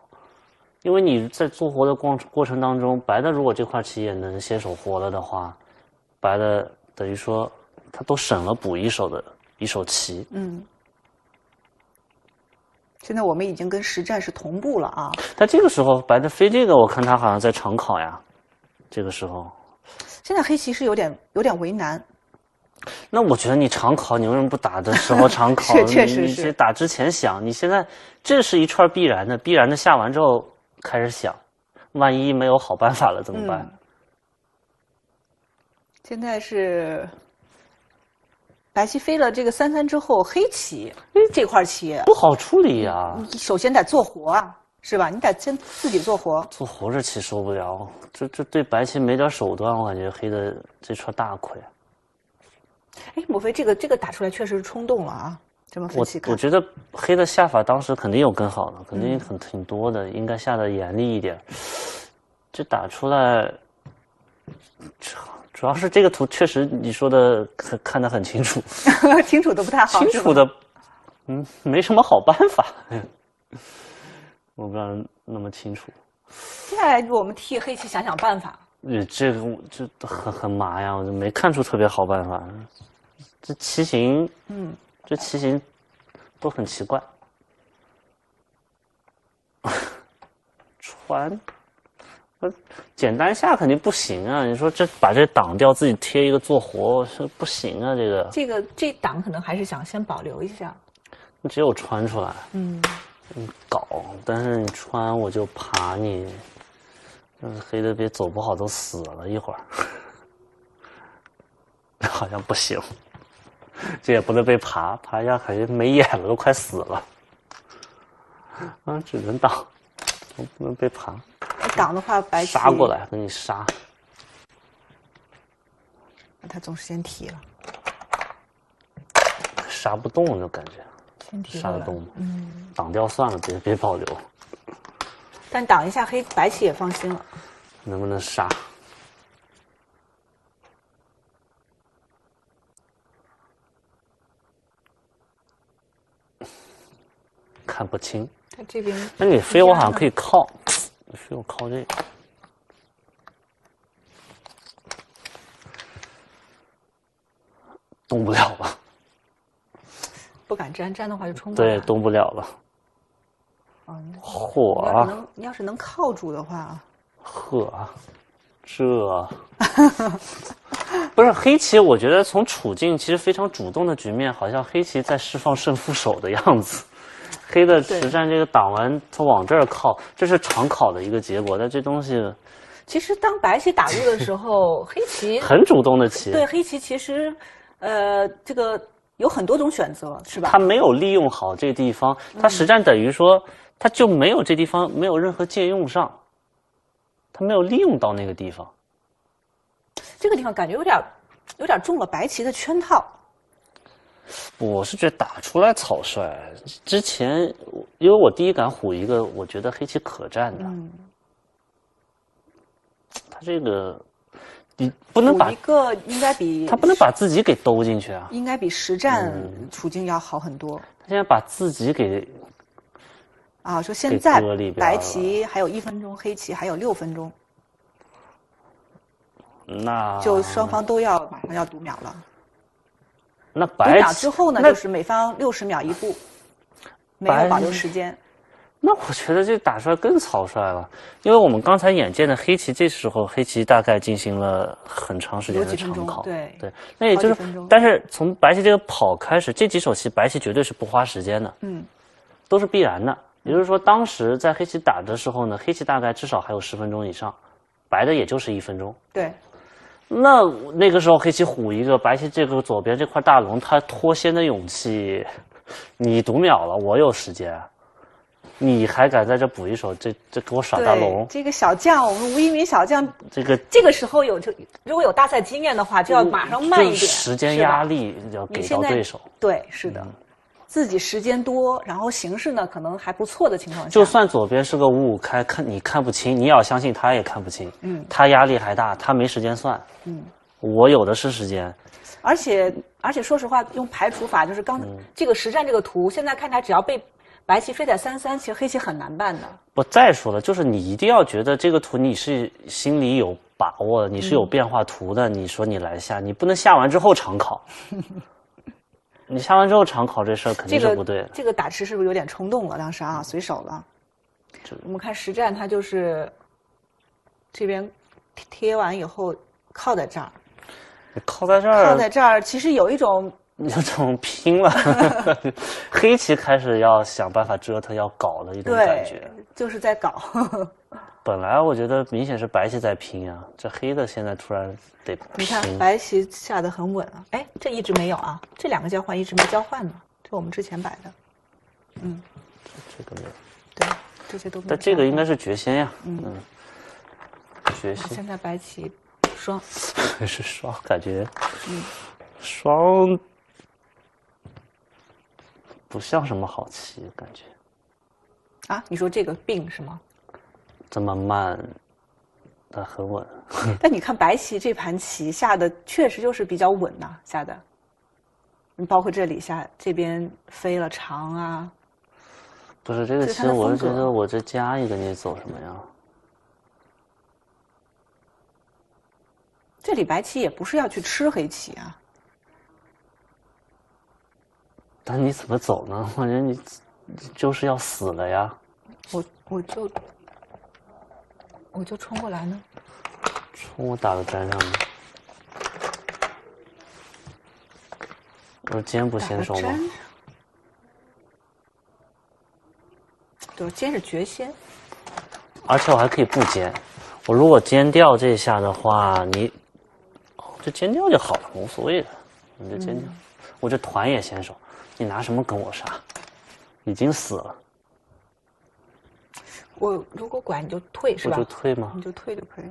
因为你在做活的过过程当中，白的如果这块棋也能先手活了的话。白的等于说，他都省了补一手的一手棋。嗯。现在我们已经跟实战是同步了啊。但这个时候白的飞这个，我看他好像在长考呀。这个时候。现在黑棋是有点有点为难。那我觉得你长考，你为什么不打的时候 长考？确实是。打之前想，你现在这是一串必然的，必然的下完之后开始想，万一没有好办法了怎么办？现在是白棋飞了这个三三之后，黑棋这块棋不好处理呀。你首先得做活啊，是吧？你得先自己做活。做活这棋受不了，这这对白棋没点手段，我感觉黑的这串大亏。哎，莫非这个这个打出来确实是冲动了啊？这么分析我我觉得黑的下法当时肯定有更好的，肯定很挺多的，应该下的严厉一点。这打出来，这。主要是这个图确实你说的看看得很清楚，清楚的不太好。清楚的，嗯，没什么好办法。我不知道那么清楚。接下来我们替黑棋想想办法。呃，这个这很很麻呀，我就没看出特别好办法。这棋形，嗯，这棋形都很奇怪。穿。简单下肯定不行啊！你说这把这挡掉，自己贴一个做活是不行啊！这个这个这挡可能还是想先保留一下。只有穿出来，嗯，搞，但是你穿我就爬你，嗯，黑的别走不好都死了一会儿，好像不行，这也不能被爬，爬一下感觉没眼了，都快死了，啊，只能挡，不能被爬。挡的话，白杀过来，给你杀。他总是先提了，杀不动就感觉。先提杀得动吗？嗯。挡掉算了，别别保留。但挡一下黑白棋也放心了。能不能杀？看不清。他这边。那你飞，我好像可以靠。飞我靠这个，动不了了。不敢粘，粘的话就冲。对，动不了了。嗯。嚯！能，你要是能靠住的话。呵，这。不是黑棋，我觉得从处境其实非常主动的局面，好像黑棋在释放胜负手的样子。黑的实战这个挡完，他往这儿靠，这是常考的一个结果。但这东西，其实当白棋打入的时候，黑棋很主动的棋。对，黑棋其实，呃，这个有很多种选择，是吧？他没有利用好这地方，他实战等于说，他就没有这地方没有任何借用上，他没有利用到那个地方。这个地方感觉有点，有点中了白棋的圈套。我是觉得打出来草率。之前，因为我第一杆虎一个，我觉得黑棋可战的。他这个你不能把一个应该比他不能把自己给兜进去啊！应该比实战嗯处境要好很多。他现在把自己给啊，说现在白棋还有一分钟，黑棋还有六分钟，那就双方都要马上要读秒了。那白秒之后呢，就是每方六十秒一步，没有保留时间。那我觉得这打出来更草率了，因为我们刚才眼见的黑棋，这时候黑棋大概进行了很长时间的长考，对对，那也就是但是从白棋这个跑开始，这几手棋白棋绝对是不花时间的，嗯，都是必然的。也就是说，当时在黑棋打的时候呢，黑棋大概至少还有十分钟以上，白的也就是一分钟。对，那那个时候黑棋虎一个，白棋这个左边这块大龙，他脱先的勇气，你读秒了，我有时间，你还敢在这补一手，这这给我耍大龙，，这个小将，我们吴一鸣小将，这个这个时候有就如果有大赛经验的话，就要马上慢一点，时间压力要给到对手。对，是的，自己时间多，然后形势呢可能还不错的情况下，就算左边是个五五开，看你看不清，你也要相信他也看不清。嗯他压力还大，他没时间算。嗯，我有的是时间。而且而且说实话，用排除法就是刚、嗯这个实战这个图，现在看起来只要被白棋飞在三三，其实黑棋很难办的。不再说了，就是你一定要觉得这个图你是心里有把握的，你是有嗯变化图的。你说你来下，你不能下完之后常考。你下完之后常考这事儿肯这个定是不对的。这个打吃是不是有点冲动了？当时啊，随手了。我们看实战，它就是这边贴贴完以后靠在这儿，靠在这儿靠，在这儿，其实有一种 有种拼了，黑棋开始要想办法折腾、要搞的一种感觉。，就是在搞。本来我觉得明显是白棋在拼啊，这黑的现在突然得。你看白棋下得很稳啊，哎，这一直没有啊，这两个交换一直没交换呢，这我们之前摆的，嗯这个没有，对，这些都没有。但这个应该是绝仙呀，嗯，绝啊先现在白棋双，还是双，感觉嗯双不像什么好棋，感觉啊，你说这个病是吗？这么慢，但很稳。但你看白棋这盘棋下的确实就是比较稳呐、下的，你包括这里下这边飞了长啊，不是这个棋，我是觉得我这加一个你走什么呀？这里白棋也不是要去吃黑棋啊，但你怎么走呢？我觉得你就是要死了呀！我我就我就冲过来呢，冲我打到粘上吗？我尖不先手吗？对，尖是绝先，而且我还可以不尖。我如果尖掉这下的话，你哦，就尖掉就好了，无所谓的，你就尖掉。我这团也先手，你拿什么跟我杀？已经死了，我如果管你就退是吧我就？退吗？你就退就可以。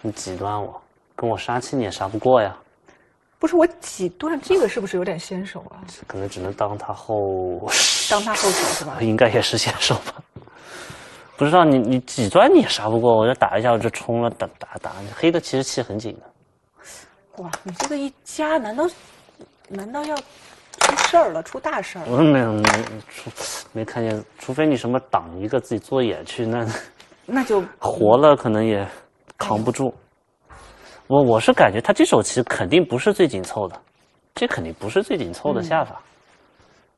你挤断我，跟我杀气你也杀不过呀。不是我挤断这个是不是有点先手啊？可能只能当他后，当他后手是吧？应该也是先手吧。不知道你你挤断你也杀不过，我就打一下我就冲了，打打打。黑的其实气很紧的。哇，你这个一加，难道难道要出事儿了？出大事儿了？我没有没除没看见，除非你什么挡一个自己做眼去，那那就 活了可能也扛不住。我我是感觉他这手棋肯定不是最紧凑的，这肯定不是最紧凑的下法，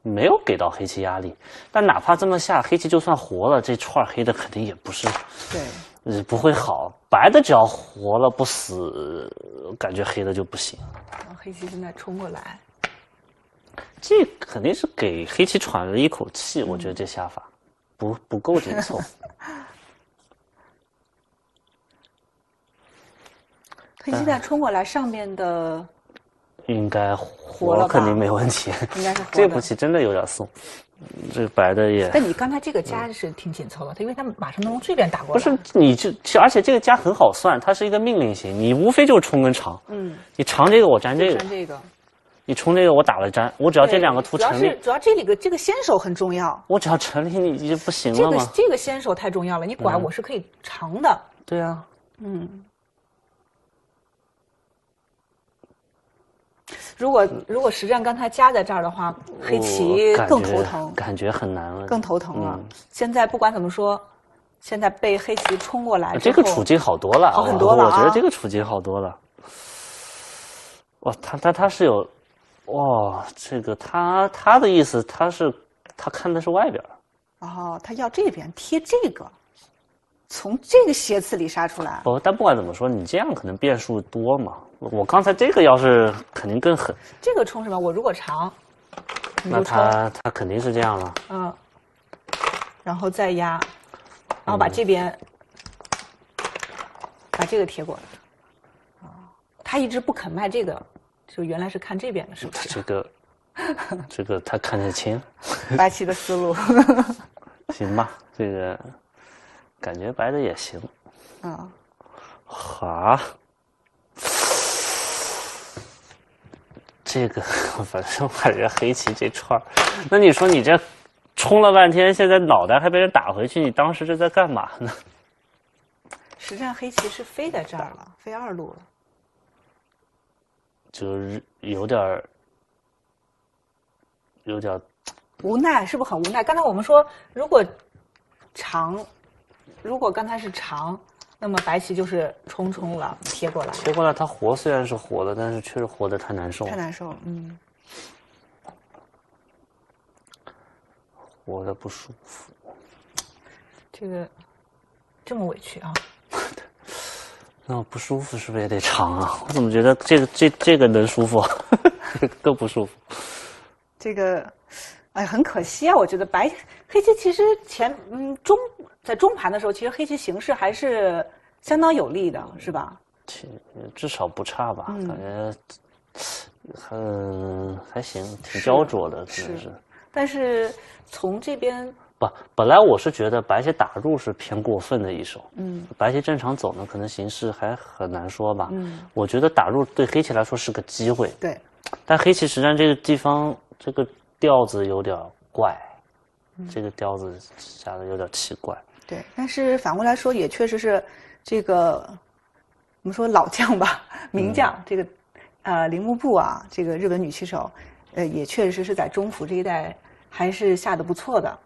没有给到黑棋压力。但哪怕这么下，黑棋就算活了，这串黑的肯定也不是对，呃不会好。白的只要活了不死，感觉黑的就不行。然后黑棋现在冲过来，这肯定是给黑棋喘了一口气，我觉得这下法不不够紧凑。黑棋现在冲过来，上面的应该活了吧？肯定没问题。应该是活这的步棋真的有点松，这白的也但你刚才这个家是挺紧凑的，因为他马上能从这边打过来。不是，你就而且这个家很好算，它是一个命令型，你无非就是冲跟长，嗯，你长这个我粘这个。粘，这个，你冲这个我打了粘，我只要这两个图主要是成立，主要这里个这个先手很重要，我只要成立你就不行这个了吗？这个先手太重要了，你拐我是可以长的，对啊，嗯，如果如果实战刚才加在这儿的话，黑棋更头疼，感觉很难了，更头疼了。现在不管怎么说，现在被黑棋冲过来，这个处境好多了，好很多了。我觉得这个处境好多了。哇，他他他是有，哇，这个他他的意思，他是他看的是外边。哦，他要这边贴这个，从这个斜刺里杀出来。哦，但不管怎么说，你这样可能变数多嘛。我刚才这个要是肯定更狠。这个冲什么？我如果长，那他他肯定是这样了。嗯，然后再压，然后把这边把这个贴过来。啊，他一直不肯卖这个，就原来是看这边的，是不是？这个，这个他看得清。白棋的思路。行吧，这个感觉白的也行。啊，哈，这个反正我感觉黑棋这串儿，那你说你这冲了半天，现在脑袋还被人打回去，你当时是在干嘛呢？实战黑棋是飞在这儿了，飞二路了，就是有点儿，有点。无奈是不是很无奈？刚才我们说，如果长，如果刚才是长，那么白棋就是冲冲了，贴过来。贴过来，它活虽然是活的，但是确实活的太难受。太难受，嗯。活的不舒服。这个这么委屈啊？那不舒服是不是也得尝啊？我怎么觉得这个这这个能舒服？更不舒服。这个。哎，很可惜啊！我觉得白黑棋其实前嗯中在中盘的时候，其实黑棋形势还是相当有利的，是吧？至少不差吧？感觉很还行，挺焦灼的，是是。但是从这边不，本来我是觉得白棋打入是偏过分的一手，嗯，白棋正常走呢，可能形势还很难说吧。嗯，我觉得打入对黑棋来说是个机会。对，但黑棋实战这个地方这个。调子有点怪，这个调子下的有点奇怪。对，但是反过来说，也确实是这个我们说老将吧，名将这个呃铃木部啊，这个日本女棋手，呃也确实是在中府这一代还是下的不错的。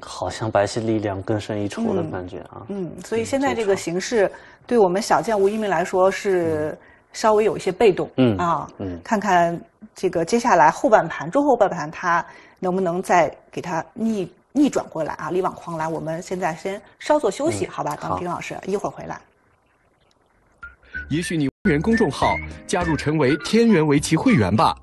好像白棋力量更胜一筹的感觉啊。嗯，所以现在这个形势对我们小将吴一鸣来说是。稍微有一些被动，嗯啊，嗯，看看这个接下来后半盘、中后半盘，他能不能再给他逆逆转过来啊？力挽狂澜。我们现在先稍作休息，好吧？当丁老师一会儿回来。也许你会员公众号加入成为天元围棋会员吧。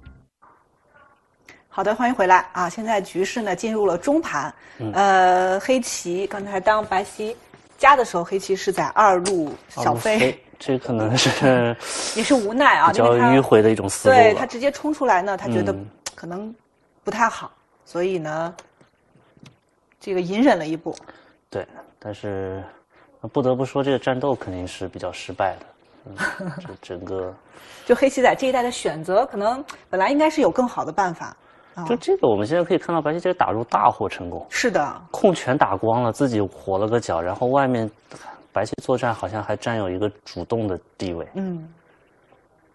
好的，欢迎回来啊！现在局势呢进入了中盘，呃，黑棋刚才当白棋加的时候，黑棋是在二路小飞。这可能是 也是无奈啊，比较迂回的一种思路。对他直接冲出来呢，他觉得可能不太好，所以呢，这个隐忍了一步。对，但是不得不说，这个战斗肯定是比较失败的。这整个就黑棋在这一代的选择，可能本来应该是有更好的办法。就这个，我们现在可以看到白棋这个打入大获成功。是的，空全打光了，自己活了个角，然后外面。白棋作战好像还占有一个主动的地位，嗯，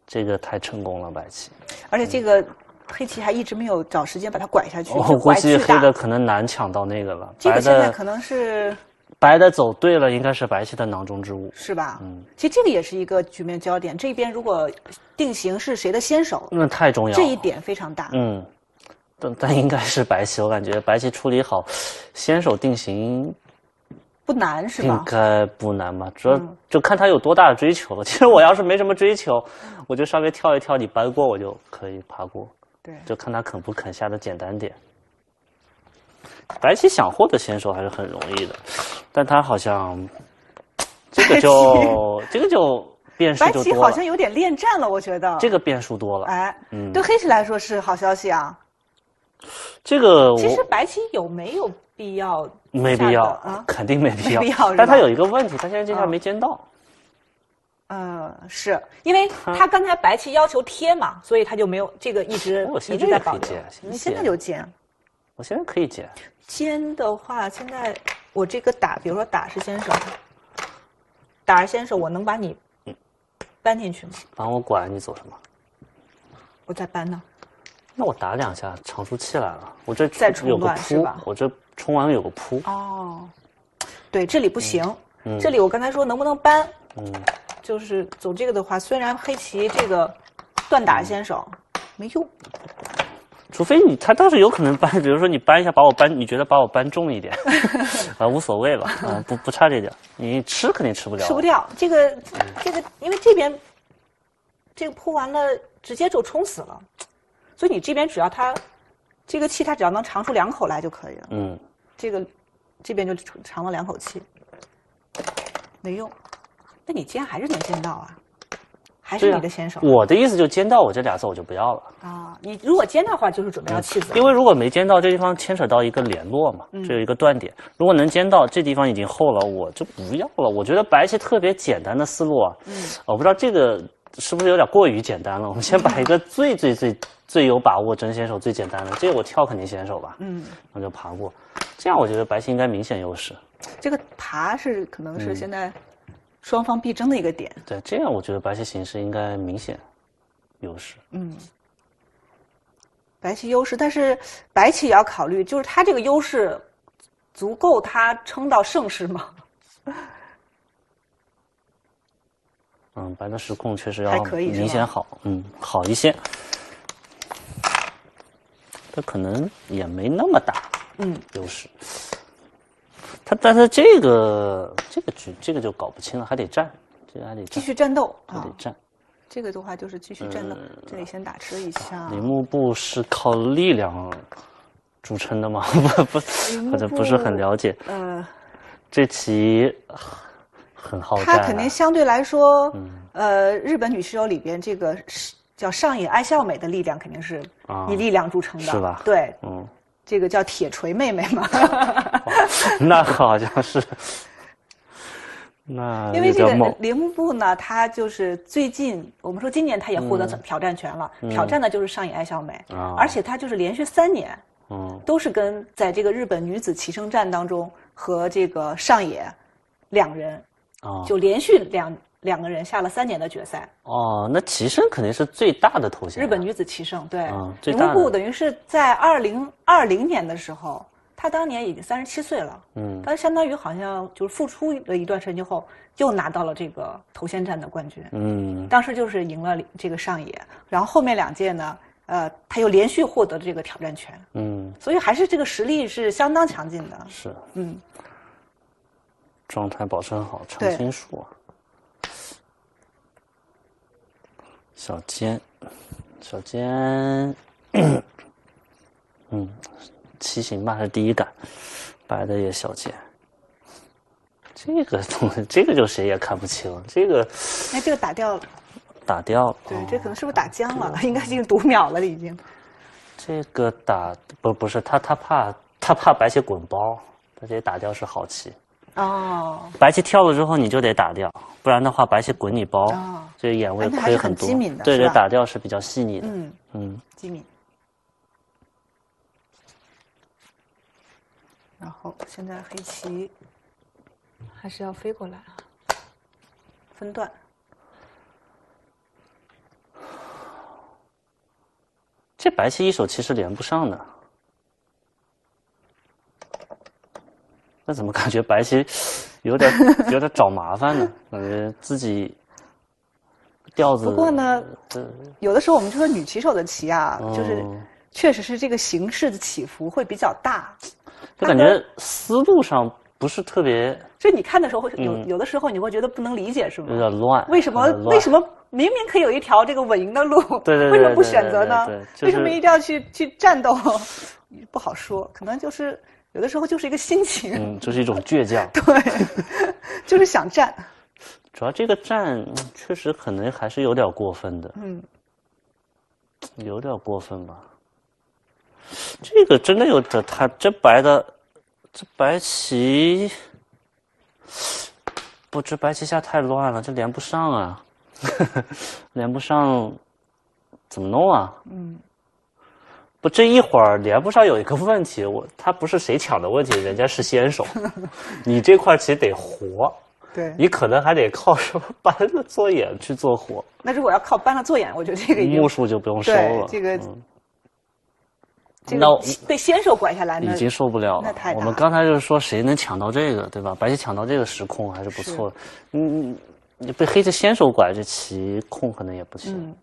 这个太成功了，白棋。而且这个黑棋还一直没有找时间把它拐下去，我估计黑的可能难抢到那个了。这个现在可能是白的走对了，应该是白棋的囊中之物，是吧？嗯，其实这个也是一个局面焦点。这边如果定型是谁的先手，那太重要了，这一点非常大。嗯，但但应该是白棋，我感觉白棋处理好先手定型。不难是吧？应该不难吧，主要就看他有多大的追求了。其实我要是没什么追求，我就稍微跳一跳，你搬过我就可以爬过。对，就看他肯不肯下的简单点。白棋想获得先手还是很容易的，但他好像这个就这个就变数就多了。白棋好像有点恋战了，我觉得这个变数多了。哎，嗯，对黑棋来说是好消息啊。这个其实白棋有没有？必要没必要啊，肯定没必要。必要，但他有一个问题，他现在这下没尖到。嗯，是因为他刚才白棋要求贴嘛，所以他就没有这个一直一直在保留。你现在就尖，我现在可以尖。尖的话，现在我这个打，比如说打是先生，打是先生，我能把你搬进去吗？帮我管你走什么？我再搬呢？那我打两下，长出气来了。我这再冲有个铺乱是吧，我这冲完有个扑。哦，对，这里不行。嗯这里我刚才说能不能搬，嗯，就是走这个的话，虽然黑棋这个断打先手没用，除非你他倒是有可能搬，比如说你搬一下把我搬，你觉得把我搬重一点，啊无所谓了，啊不不差这点，你吃肯定吃不了，吃不。掉。这个这个，因为这边这个铺完了，直接就冲死了，所以你这边只要它这个气，它只要能长出两口来就可以了。嗯，这个这边就长长了两口气，没用。那你煎还是能煎到啊，还是你的先手我的意思就煎到我这俩字我就不要了。啊。你如果尖的话，就是准备要弃子了，因为如果没煎到，这地方牵扯到一个联络嘛，嗯这有一个断点。如果能煎到，这地方已经厚了，我就不要了。我觉得白棋特别简单的思路啊，嗯我不知道这个是不是有点过于简单了。我们先把一个最最最最有把握真先手最简单的，这个我跳肯定先手吧，嗯，那就爬过。这样我觉得白棋应该明显优势。这个爬是可能嗯是现在双方必争的一个点。对，这样我觉得白棋形势应该明显优势。嗯，白棋优势，但是白棋也要考虑，就是他这个优势足够他撑到盛世吗？嗯，白的时控确实还要明显好，嗯，好一些。它可能也没那么大嗯，优势。他但是这个这个局这个就搞不清了，还得战，这个还得继，续战斗啊还得。战。这个的话就是继续战斗，这里先打车一下。铃木部是靠力量著称的吗？不不，好像不是很了解。呃，这棋很好战、啊，它肯定相对来说，嗯呃，日本女棋手里边这个是叫上野爱笑美的力量肯定是啊以力量著称的，是吧？对，嗯，这个叫铁锤妹妹嘛。那好像是，那因为这个铃木部呢，他就是最近我们说今年他也获得嗯。挑战权了，挑战的就是上野爱笑美，啊。而且他就是连续三年嗯。都是跟在这个日本女子棋圣战当中和这个上野两人啊。就连续两两个人下了三年的决赛。哦，那棋圣肯定是最大的头衔啊、日本女子棋圣对。嗯，最等于是在二零二零年的时候，她当年已经三十七岁了，嗯。他相当于好像就是复出了一段时间之后，又拿到了这个头衔战的冠军。嗯。当时就是赢了这个上野，然后后面两届呢，呃，他又连续获得这个挑战权，嗯。所以还是这个实力是相当强劲的。是。嗯，状态保持很好，常对青树啊，小尖，小尖，嗯，棋形吧是第一杆，白的也小尖。这个东西，这个就谁也看不清，这个哎，这个打掉了，打掉了。对，哦这可能是不是打僵了？应该已经读秒了，已经。这个打不不是他他怕他怕白棋滚包，他这打掉是好棋。哦，白棋跳了之后你就得打掉，不然的话白棋滚你包，哦这眼位哎那还是很多。对对，打掉是比较细腻的。嗯，嗯机敏。然后现在黑棋还是要飞过来啊，分段。这白棋一手其实连不上的。那怎么感觉白棋有点有点找麻烦呢？感觉自己调子。不过呢有的时候我们就说女棋手的棋啊，就是哦确实是这个形式的起伏会比较大。就感觉思路上不是特别就你看的时候会有、嗯有的时候你会觉得不能理解，是吗？有点乱。为什么为什么明明可以有一条这个稳赢的路，对对对为什么不选择呢？为什么一定要去去战斗？不好说，可能就是有的时候就是一个心情，嗯，就是一种倔强。对，就是想战。主要这个战嗯确实可能还是有点过分的，嗯，有点过分吧。这个真的有点，他这白的，这白棋，不，这白棋下太乱了，这连不上啊，连不上，怎么弄啊？嗯，不，这一会儿连不上有一个问题，我他不是谁抢的问题，人家是先手，你这块棋得活，对你可能还得靠什么搬个做眼去做活，那如果要靠搬了做眼，我觉得这个已经木数就不用收了。对这个嗯这那我个被先手拐下来呢已，经受不了了我们刚才就是说谁能抢到这个，对吧？白棋抢到这个时空还是不错的。嗯，你被黑棋先手拐，这棋控可能也不行，嗯，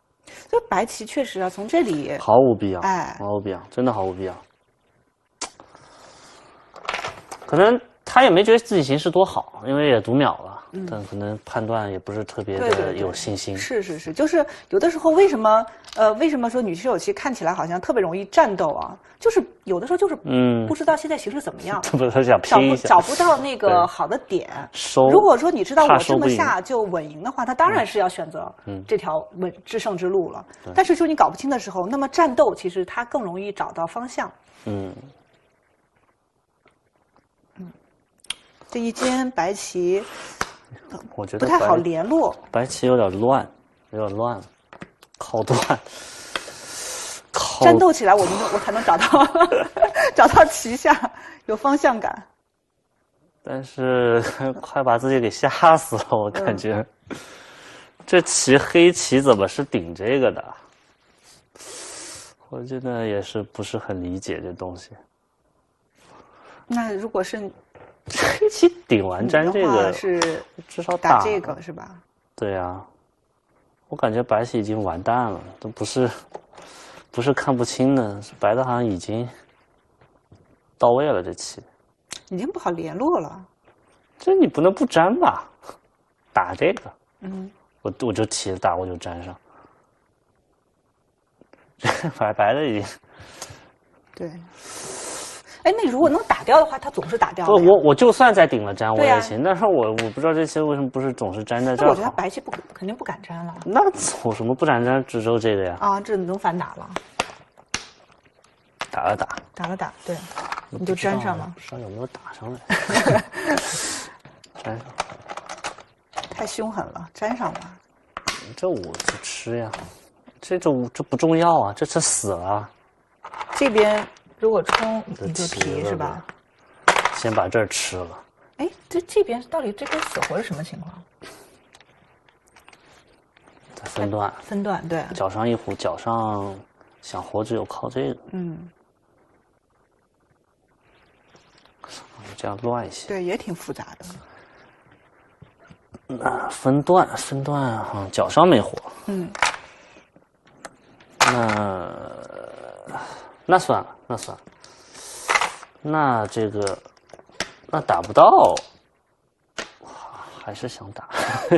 就白棋确实啊，从这里毫无必要，哎毫无必要，真的毫无必要。可能他也没觉得自己形势多好，因为也读秒了，但可能判断也不是特别的有信心。是是是，就是有的时候为什么呃为什么说女棋手棋看起来好像特别容易战斗啊？就是有的时候就是嗯不知道现在形势怎么样，不是他想找不拼，找不到那个好的点。收。如果说你知道我这么下就稳赢的话，他当然是要选择嗯这条稳制胜之路了。但是说你搞不清的时候，那么战斗其实它更容易找到方向。嗯，这一间白棋 我觉得不太好联络，白棋有点乱，有点乱，靠断，靠战斗起来我能我才能找到 找到棋下有方向感。但是 快把自己给吓死了，我感觉。这棋黑棋怎么是顶这个的？我真的也是不是很理解这东西。那如果是你黑棋顶完粘这个，是至少打这个是吧？对呀、我感觉白棋已经完蛋了，都不是不是看不清的，是白的好像已经到位了。这棋，已经不好联络了。这你不能不粘吧？打这个，嗯，我我就棋打我就粘上，白白的已经对。哎，那如果能打掉的话，它总是打掉不。我我就算再顶了粘我也行，但是我我不知道这些为什么不是总是粘在这儿我觉得。白棋不肯定不敢粘了那有什么不粘粘只有这个呀？啊，这能反打了，打了打，打了打，对，你就粘上了不，知道有没有打上来？粘上。太凶狠了，粘上吧。这我就吃呀，这这这不重要啊，这这死了，这边如果冲你就齐提是吧？先把这儿吃了。哎，这这边到底这边死活是什么情况？再分段，分段对，脚上一虎，脚上想活只有靠这个，嗯，这样乱一些。对，也挺复杂的。那，分段分段啊，脚上没活，嗯，那那算了，那算了，那这个那打不到，哇还是想打。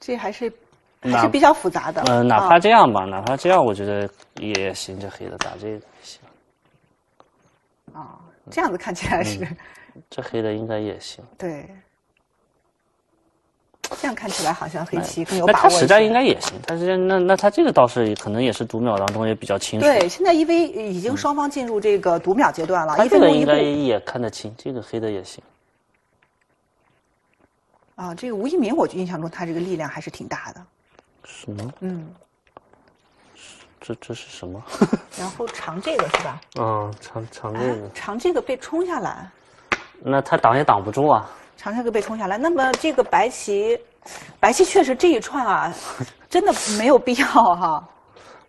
这还是还是比较复杂的。呃，哪啊怕这样吧，哪怕这样，我觉得也行。这黑的打这个也行，啊，这样子看起来是、嗯这黑的应该也行。对。这样看起来好像黑棋更有把握那他实战应该也行，他实战那那他这个倒是可能也是读秒当中也比较清楚。对，现在因为已经双方进入这个读秒阶段了，他一分钟一步这个应该也看得清，这个黑的也行。啊。这个吴一鸣，我印象中他这个力量还是挺大的。什么？嗯，这这是什么？然后长这个是吧？嗯，长长这哎个，，长这个被冲下来，那他挡也挡不住啊。长枪就被冲下来，那么这个白棋，白棋确实这一串啊，真的没有必要哈。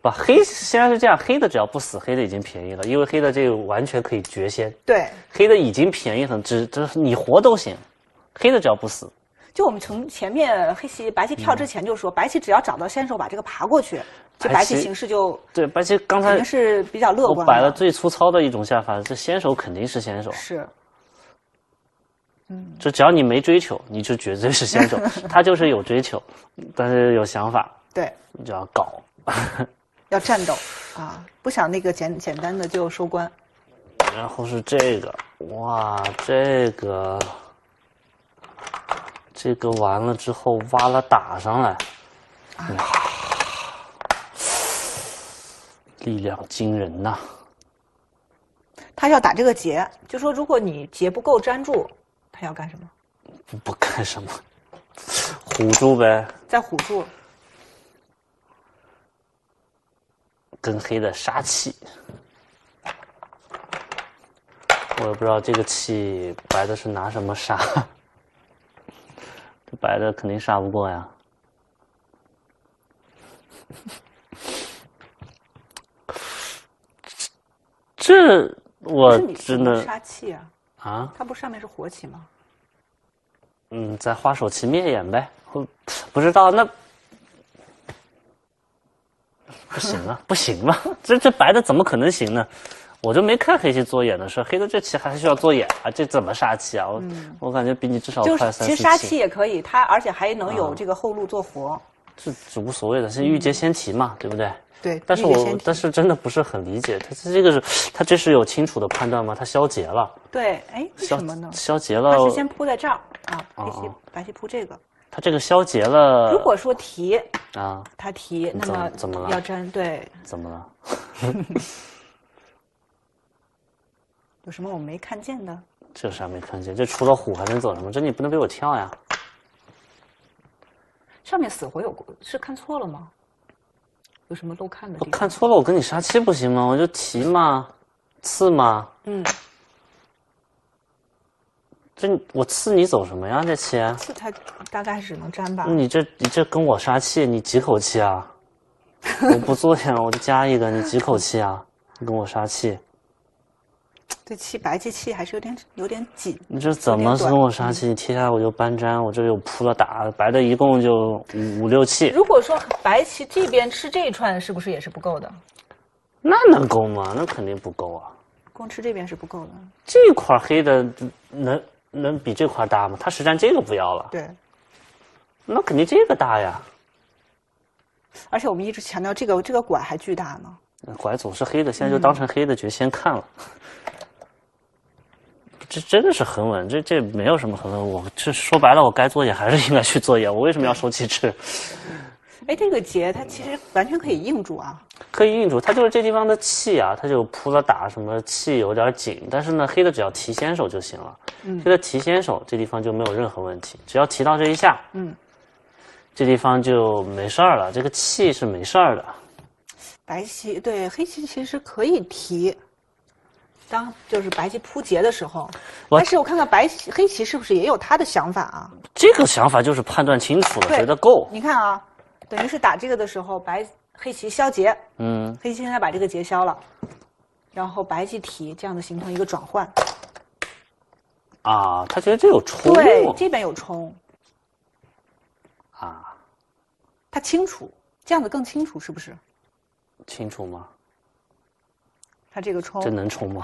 不，黑现在是这样，黑的只要不死，黑的已经便宜了，因为黑的这个完全可以绝先，对，黑的已经便宜很，只只你活都行，黑的只要不死，就我们从前面黑棋白棋跳之前就说，白棋只要找到先手把这个爬过去，这白白棋棋形势就对，白棋刚才肯定是比较乐观我摆了的。最粗糙的一种下法，这先手肯定是先手，是，就只要你没追求，你就绝对是先手。他就是有追求，但是有想法，对，你就要搞。要战斗啊，不想那个简简单的就收官。然后是这个，哇，这个，这个完了之后挖了打上来，哇，力量惊人呐！他要打这个结，就说如果你结不够粘住，他要干什么？不不干什么，唬住呗，再唬住。跟黑的杀气。我也不知道这个气白的是拿什么杀，这白的肯定杀不过呀。这我真的杀气啊！啊，它不上面是火旗吗？嗯，在花手旗灭眼呗。不知道那 不行啊，不行吧？这这白的怎么可能行呢？我就没看黑棋做眼的事，黑的这棋还需要做眼啊？这怎么杀棋啊？我我感觉比你至少快三四其实杀棋也可以，它而且还能有这个后路做活。这这无所谓的，是御劫先提嘛，对不对？对。但是我但是真的不是很理解，他这个是他这是有清楚的判断吗？他消结了。对，哎，为什么呢？消结了。他是先铺在这儿啊，白棋白棋铺这个。他这个消结了。如果说提啊，他提，那么怎么了？要粘对。怎么了？有什么我没看见的？这啥没看见？这除了虎还能走什么？这你不能被我跳呀！上面死活有是看错了吗？有什么漏看的？我看错了，我跟你杀气不行吗？我就提嘛，刺嘛。嗯。这我刺你走什么呀？这棋？刺他大概只能粘吧。你这你这跟我杀气，你几口气啊？我不做呀，我就加一个，你几口气啊？你跟我杀气。这气白这气还是有点有点紧。你这怎么跟我杀气？你贴下来我就搬粘，我这又铺了打，白的一共就五五六气。如果说白棋这边吃这一串，是不是也是不够的？那能够吗？那肯定不够啊。光吃这边是不够的。这块黑的能能比这块大吗？他实战这个不要了。对。那肯定这个大呀。而且我们一直强调，这个这个拐还巨大呢。拐总是黑的，现在就当成黑的局先看了。这真的是很稳，这这没有什么很稳。我这说白了，我该作业还是应该去作业。我为什么要收气吃？哎，这个劫它其实完全可以硬住啊。可以硬住，它就是这地方的气啊，它就扑了打什么气有点紧，但是呢，黑的只要提先手就行了。嗯，黑的提先手，这地方就没有任何问题，只要提到这一下，嗯，这地方就没事儿了。这个气是没事儿的。白棋对黑棋其实可以提。当就是白棋扑劫的时候，但是我看看白棋黑棋是不是也有他的想法啊？这个想法就是判断清楚了，觉得够。你看啊，等于是打这个的时候，白黑棋消劫，嗯，黑棋现在把这个劫消了，然后白棋提，这样的形成一个转换。啊，他觉得这有冲，对，这边有冲。啊，他清楚，这样子更清楚，是不是？清楚吗？他这个冲，这能冲吗？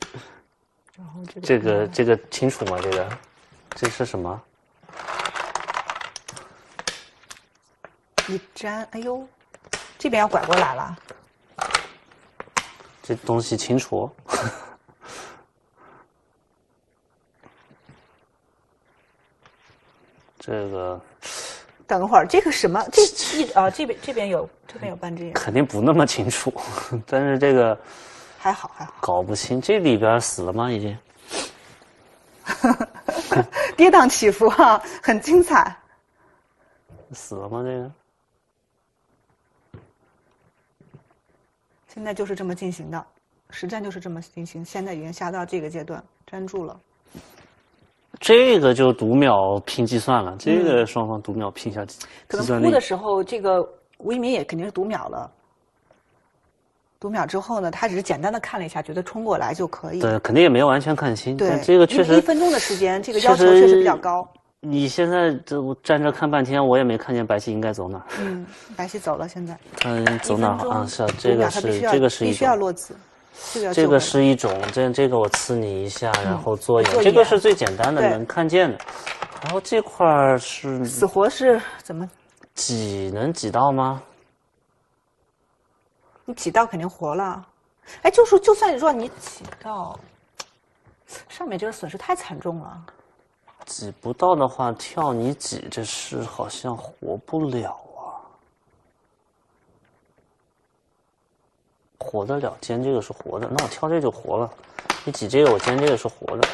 这个这个清楚吗？这个这是什么？一粘，哎呦，这边要拐过来了。这东西清楚？这个。等会儿，这个什么？这一啊，这边这边有，这边有半只眼。肯定不那么清楚，但是这个还好还好。搞不清这里边死了吗？已经。跌宕起伏啊，很精彩。死了吗？这个。现在就是这么进行的，实战就是这么进行。现在已经下到这个阶段，粘住了。这个就读秒拼计算了，这个双方读秒拼一下计算可能扑的时候，这个吴一鸣也肯定是读秒了。读秒之后呢，他只是简单的看了一下，觉得冲过来就可以。对，肯定也没有完全看清。对，这个确实一分钟的时间，这个要求确实比较高。你现在这我站这看半天，我也没看见白棋应该走哪。嗯，白棋走了，现在。嗯，走哪啊？是这个是这个是必须要落子。这个是一种，这这个我刺你一下，然后做眼，这个是最简单的，能看见的。然后这块是死活是怎么挤？能挤到吗？你挤到肯定活了。哎，就说就算你说你挤到，上面这个损失太惨重了。挤不到的话，跳你挤，这是好像活不了。活得了，煎这个是活的，那我挑这就活了。你挤这个，我煎这个是活的，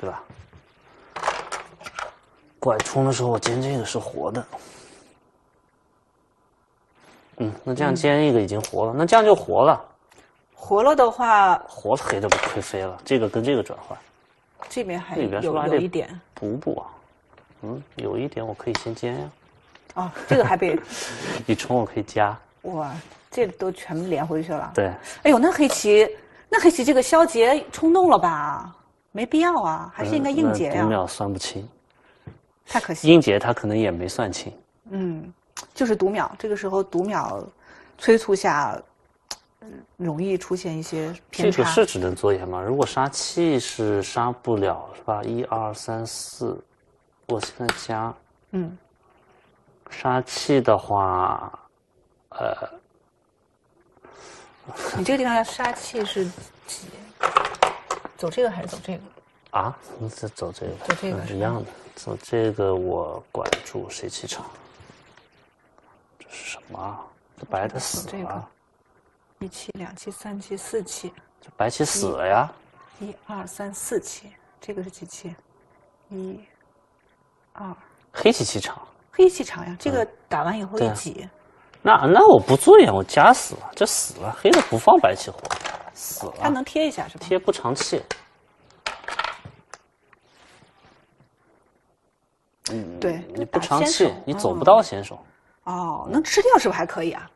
对吧？拐冲的时候，我煎这个是活的。嗯，那这样煎一个已经活了，那这样就活了。活了的话，活了黑的不亏飞了。这个跟这个转换，这边还里边是有一点补补啊？嗯，有一点我可以先煎呀，哦，这个还被 你冲我可以加。哇，这都全部连回去了。对，哎呦，那黑棋，那黑棋这个消劫冲动了吧？没必要啊，还是应该应劫呀、读秒算不清，太可惜。应劫他可能也没算清。嗯，就是读秒，这个时候读秒催促下，嗯容易出现一些偏差。这个是只能做一下吗？如果杀气是杀不了是吧？一二三四，我现在加嗯，杀气的话，呃，你这个地方要杀气是几？走这个还是走这个？啊，你是走这个，走这个是一样的，走这个我管住谁气场？这是什么啊？这白的死这个了，一气、两气、三气、四气，这白棋死了呀？一二三四气，这个是几气？一、二，黑棋气场，黑气场呀，这个打完以后一挤，那那我不做呀，我加死了，这死了，黑的不放白棋活，死了，它能贴一下是吧？贴不长气。嗯对，你不长气，你走不哦到先手。哦，能吃掉是不是还可以啊？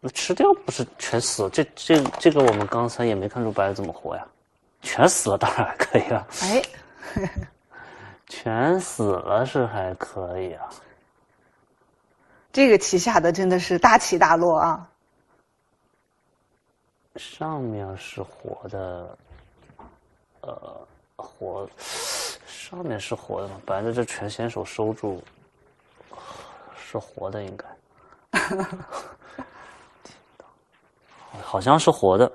那吃掉不是全死了？这这这个我们刚才也没看出白的怎么活呀，全死了当然还可以了，哎，全死了是还可以啊。这个棋下的真的是大起大落啊！上面是活的，呃，活，上面是活的吗？白的这全先手收住，是活的应该，好像是活的。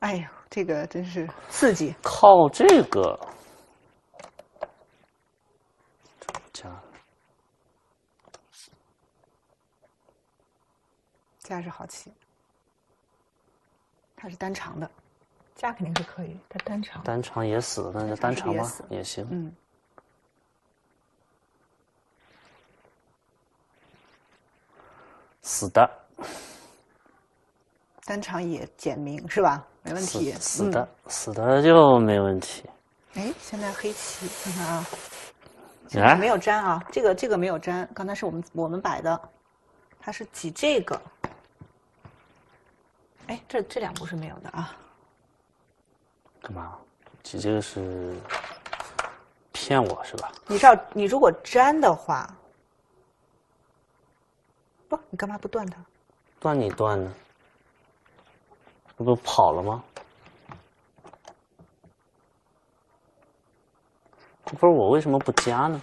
哎呦，这个真是刺激。靠这个加加是好棋，它是单长的，加肯定是可以，它单长。单长也死，那就单长吧也也行。嗯，死的，单长也简明是吧？没问题。死的，死的就没问题。嗯。哎，现在黑棋，看看啊，来，没有粘啊，这个这个没有粘，刚才是我们我们摆的，它是挤这个。哎，这这两步是没有的啊。干嘛？你这个是骗我是吧？你知道，你如果粘的话，不，你干嘛不断它？断你断呢？这不跑了吗？这不是我为什么不加呢？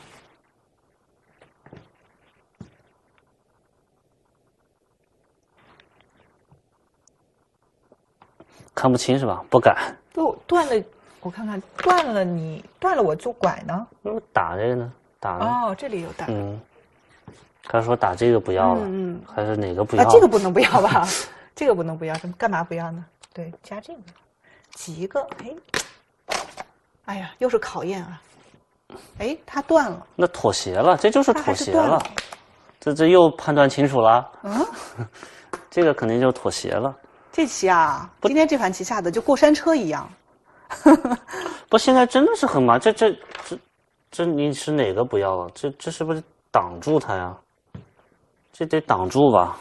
看不清是吧？不敢。不断了，我看看断了你断了我就拐呢。那我打这个呢？打？哦，这里有打。嗯。他说打这个不要了，嗯还是哪个不要？啊，这个不能不要吧？这个不能不要，怎么干嘛不要呢？对，加这个，挤一个，哎，哎呀，又是考验啊！哎，它断了，那妥协了，这就是它妥协了。这这又判断清楚了，嗯，这个肯定就妥协了。这棋啊，今天这盘棋下的就过山车一样。不，现在真的是很麻，这这这这你是哪个不要了？这这是不是挡住他呀？这得挡住吧？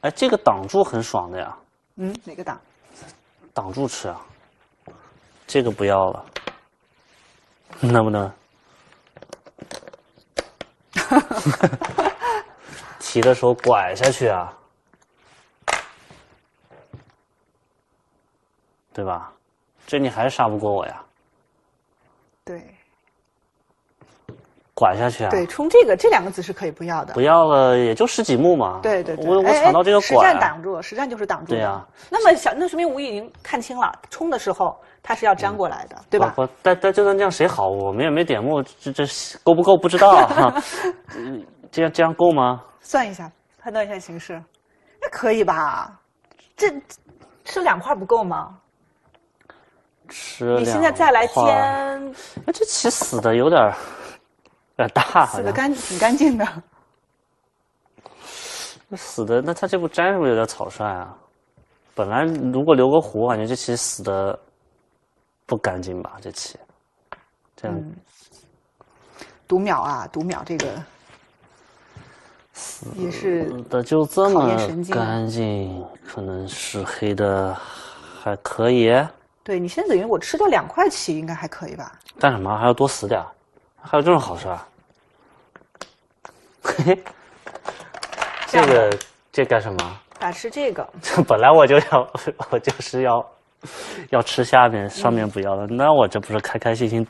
哎，这个挡住很爽的呀，嗯，哪个挡？挡住吃啊。这个不要了，能不能？提的时候拐下去啊，对吧？这你还是杀不过我呀，对拐下去啊。对，冲这个这两个子是可以不要的不。要了，也就十几目嘛。对对对，我我哎抢到这个哎实，战挡住了，实战就是挡住了。对呀那么小，那说明吴已经看清了，冲的时候他是要粘过来的，对吧？但但就算这样谁好？我们也没点目，这这够不够不知道啊。嗯 这样这样够吗？算一下，判断一下形势，那可以吧？这吃两块不够吗？吃你现在再来煎，那这棋死的有点儿有点大，死的干挺干净的。死的，那他这步粘是不是有点草率啊？本来如果留个胡，我感觉这棋死的不干净吧？这棋，这样读秒啊，读秒这个也是的就这么干净，可能是黑的还可以。对你现在等于我吃掉两块棋，应该还可以吧？干什么？还要多死点？还有这种好事啊？嘿嘿，这个这干什么？打吃这个，本来我就要，我就是要要吃下面，上面不要了。那我这不是开开心心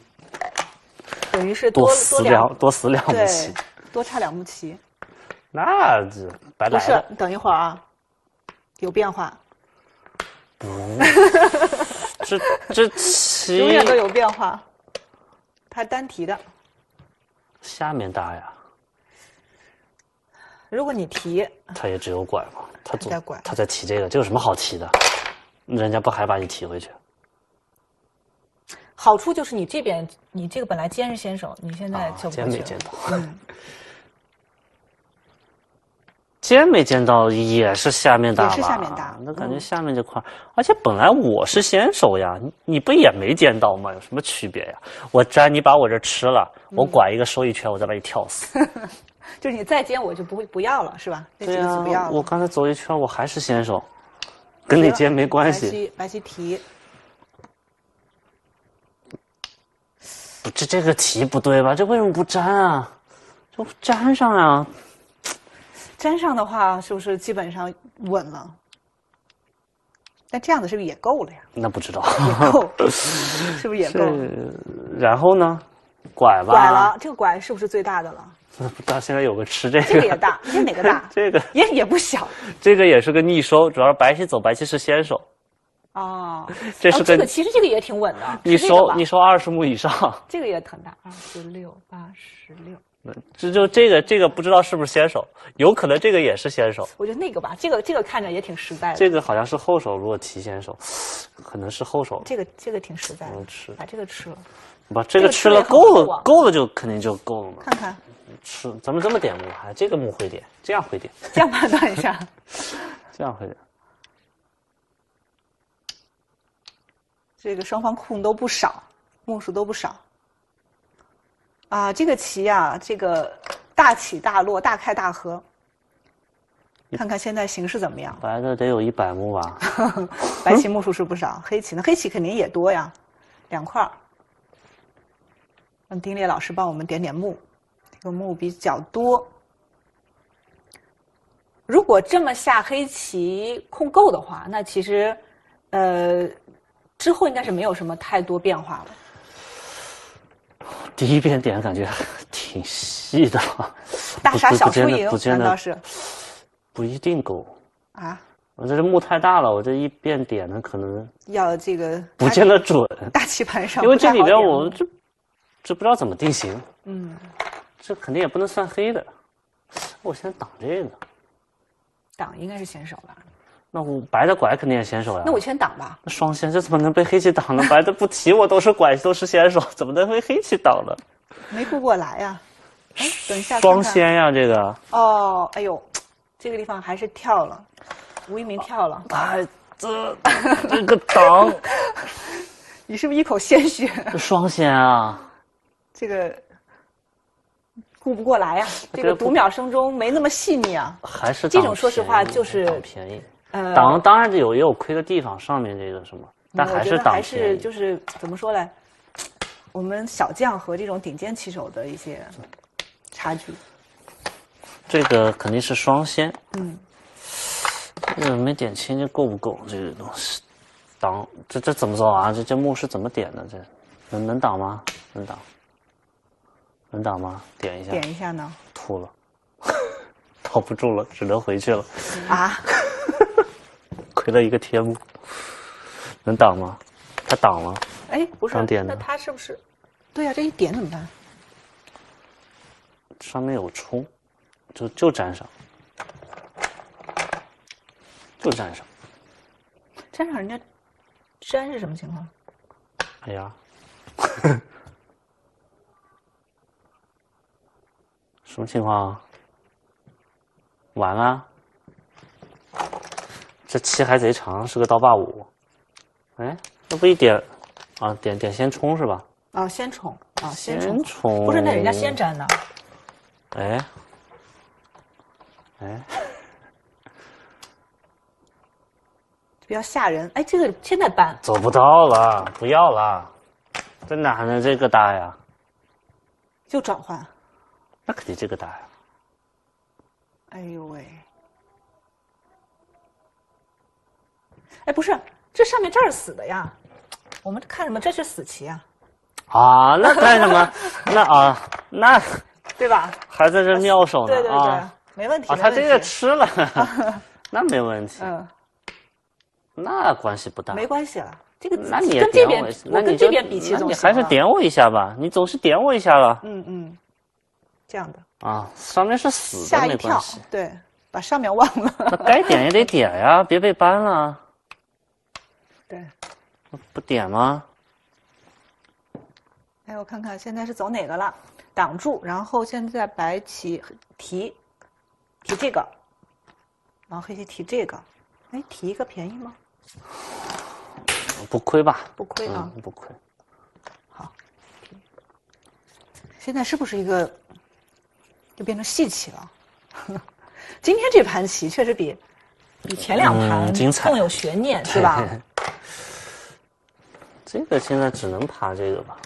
等于是多多死多两两多死两步对棋？，多差两步棋。那这白不是来了。，等一会儿啊，有变化，这这棋永远都有变化。它单提的，下面大呀，如果你提，他也只有拐嘛，他总在拐他在提这个，这有什么好提的？人家不还把你提回去？好处就是你这边你这个本来尖是先手，你现在啊就没尖到，尖没尖到也是下面大吧？也是下面大那感觉嗯下面这块，而且本来我是先手呀，你你不也没尖到吗？有什么区别呀？我粘你把我这吃了，我嗯拐一个收一圈，我再把你跳死。就是你再尖我就不会不要了，是吧？对呀个子不要，了。我刚才走一圈，我还是先手，跟你尖没关系。白棋白棋提，不，这这个题不对吧？这为什么不粘啊？这不粘上呀、粘上的话是不是基本上稳了？那这样子是不是也够了呀？那不知道。也够，是不是也够？然后呢？拐吧。拐了，这个拐是不是最大的了？不知道现在有个吃这个。？这个也大，这哪个大 这个也也不小这个也是个逆收，主要是白棋走，白棋是先手，哦。这是个哦这个其实这个也挺稳的，你是这个吧收你收二十目以上，这个也很大，二十六八十六，这就这个这个不知道是不是先手，有可能这个也是先手，我觉得那个吧，这个这个看着也挺实在的，这个好像是后手，如果提先手，可能是后手。这个这个挺实在的，吃把这个吃了，把，这个吃了够了，够了就肯定就够了嘛。看看，吃，咱们这么点木，还这个木会点，这样会点，这样判断一下。这样会点。这个双方控都不少，目数都不少。啊，这个棋呀、这个大起大落，大开大合。看看现在形势怎么样？白的得有一百目吧？白棋目数是不少，黑棋呢？黑棋肯定也多呀，两块儿。让丁烈老师帮我们点点目，这个目比较多。如果这么下黑棋控够的话，那其实，呃，之后应该是没有什么太多变化了。第一遍点感觉挺细的，大杀不不见得小输赢不，见得难道是不一定够。啊？我这目太大了，我这一遍点呢可能要这个不见得准，大棋盘上因为这里边我这这不知道怎么定型，嗯，这肯定也不能算黑的。我先挡这个，挡应该是先手吧？那我白的拐肯定也先手呀。那我先挡吧。那双先这怎么能被黑棋挡呢？白的不提我都是拐都是先手，怎么能被黑棋挡呢？没顾过来呀、哎，等一下，双看看先呀，这个哦，哎呦，这个地方还是跳了，吴一鸣跳了。哎，这这个挡 你是不是一口鲜血？这双先啊，这个顾不过来呀、这这个读秒声中没那么细腻啊。还是这挡种说实话就是挡便宜。呃，挡当然有也有亏的地方，上面这个什么，但还是挡还。是就是怎么说呢？我们小将和这种顶尖棋手的一些差距。这个肯定是双先，嗯，这个没点清就够不够？这个东西挡这这怎么走啊？这这木是怎么点的？这能能挡吗？能挡？能挡吗？点一下，点一下呢？吐了，挡不住了，只能回去了，啊，亏了一个贴目，能挡吗？他挡了，哎，不是，那他是不是对呀、这一点怎么办？上面有冲，就就粘上，就粘上。粘上人家粘是什么情况？哎呀，什么情况啊？完了，这棋还贼长，是个刀把五。哎，那不一点啊？点点先冲是吧？啊，先冲啊，先先冲，冲，不是那人家先粘的，哎，哎，比较吓人。哎，这个现在搬，走不到了，不要了，这哪能这个大呀？就转换。那肯定这个大呀。哎呦喂！哎，不是，这上面这儿死的呀。我们看什么？这是死棋啊，啊，那干什么？那啊，那 对吧？还在这妙手呢对对对，啊没问题。啊！他这个吃了，那没问题，嗯，那关系不大。没关系了。这个那你跟这边那跟这边比，其实那你总。还是点我一下吧，你总是点我一下了嗯嗯，这样的啊！上面是死的，吓一跳没关系，，对，把上面忘了。那该点也得点呀，别被搬了，对，不点吗？哎，我看看现在是走哪个了？挡住，然后现在白棋提提这个，然后黑棋提这个，哎，提一个便宜吗？不亏吧？不亏啊。嗯，不亏。好现在是不是一个就变成细棋了？今天这盘棋确实比比前两盘嗯更有悬念，是吧？这个现在只能爬这个吧，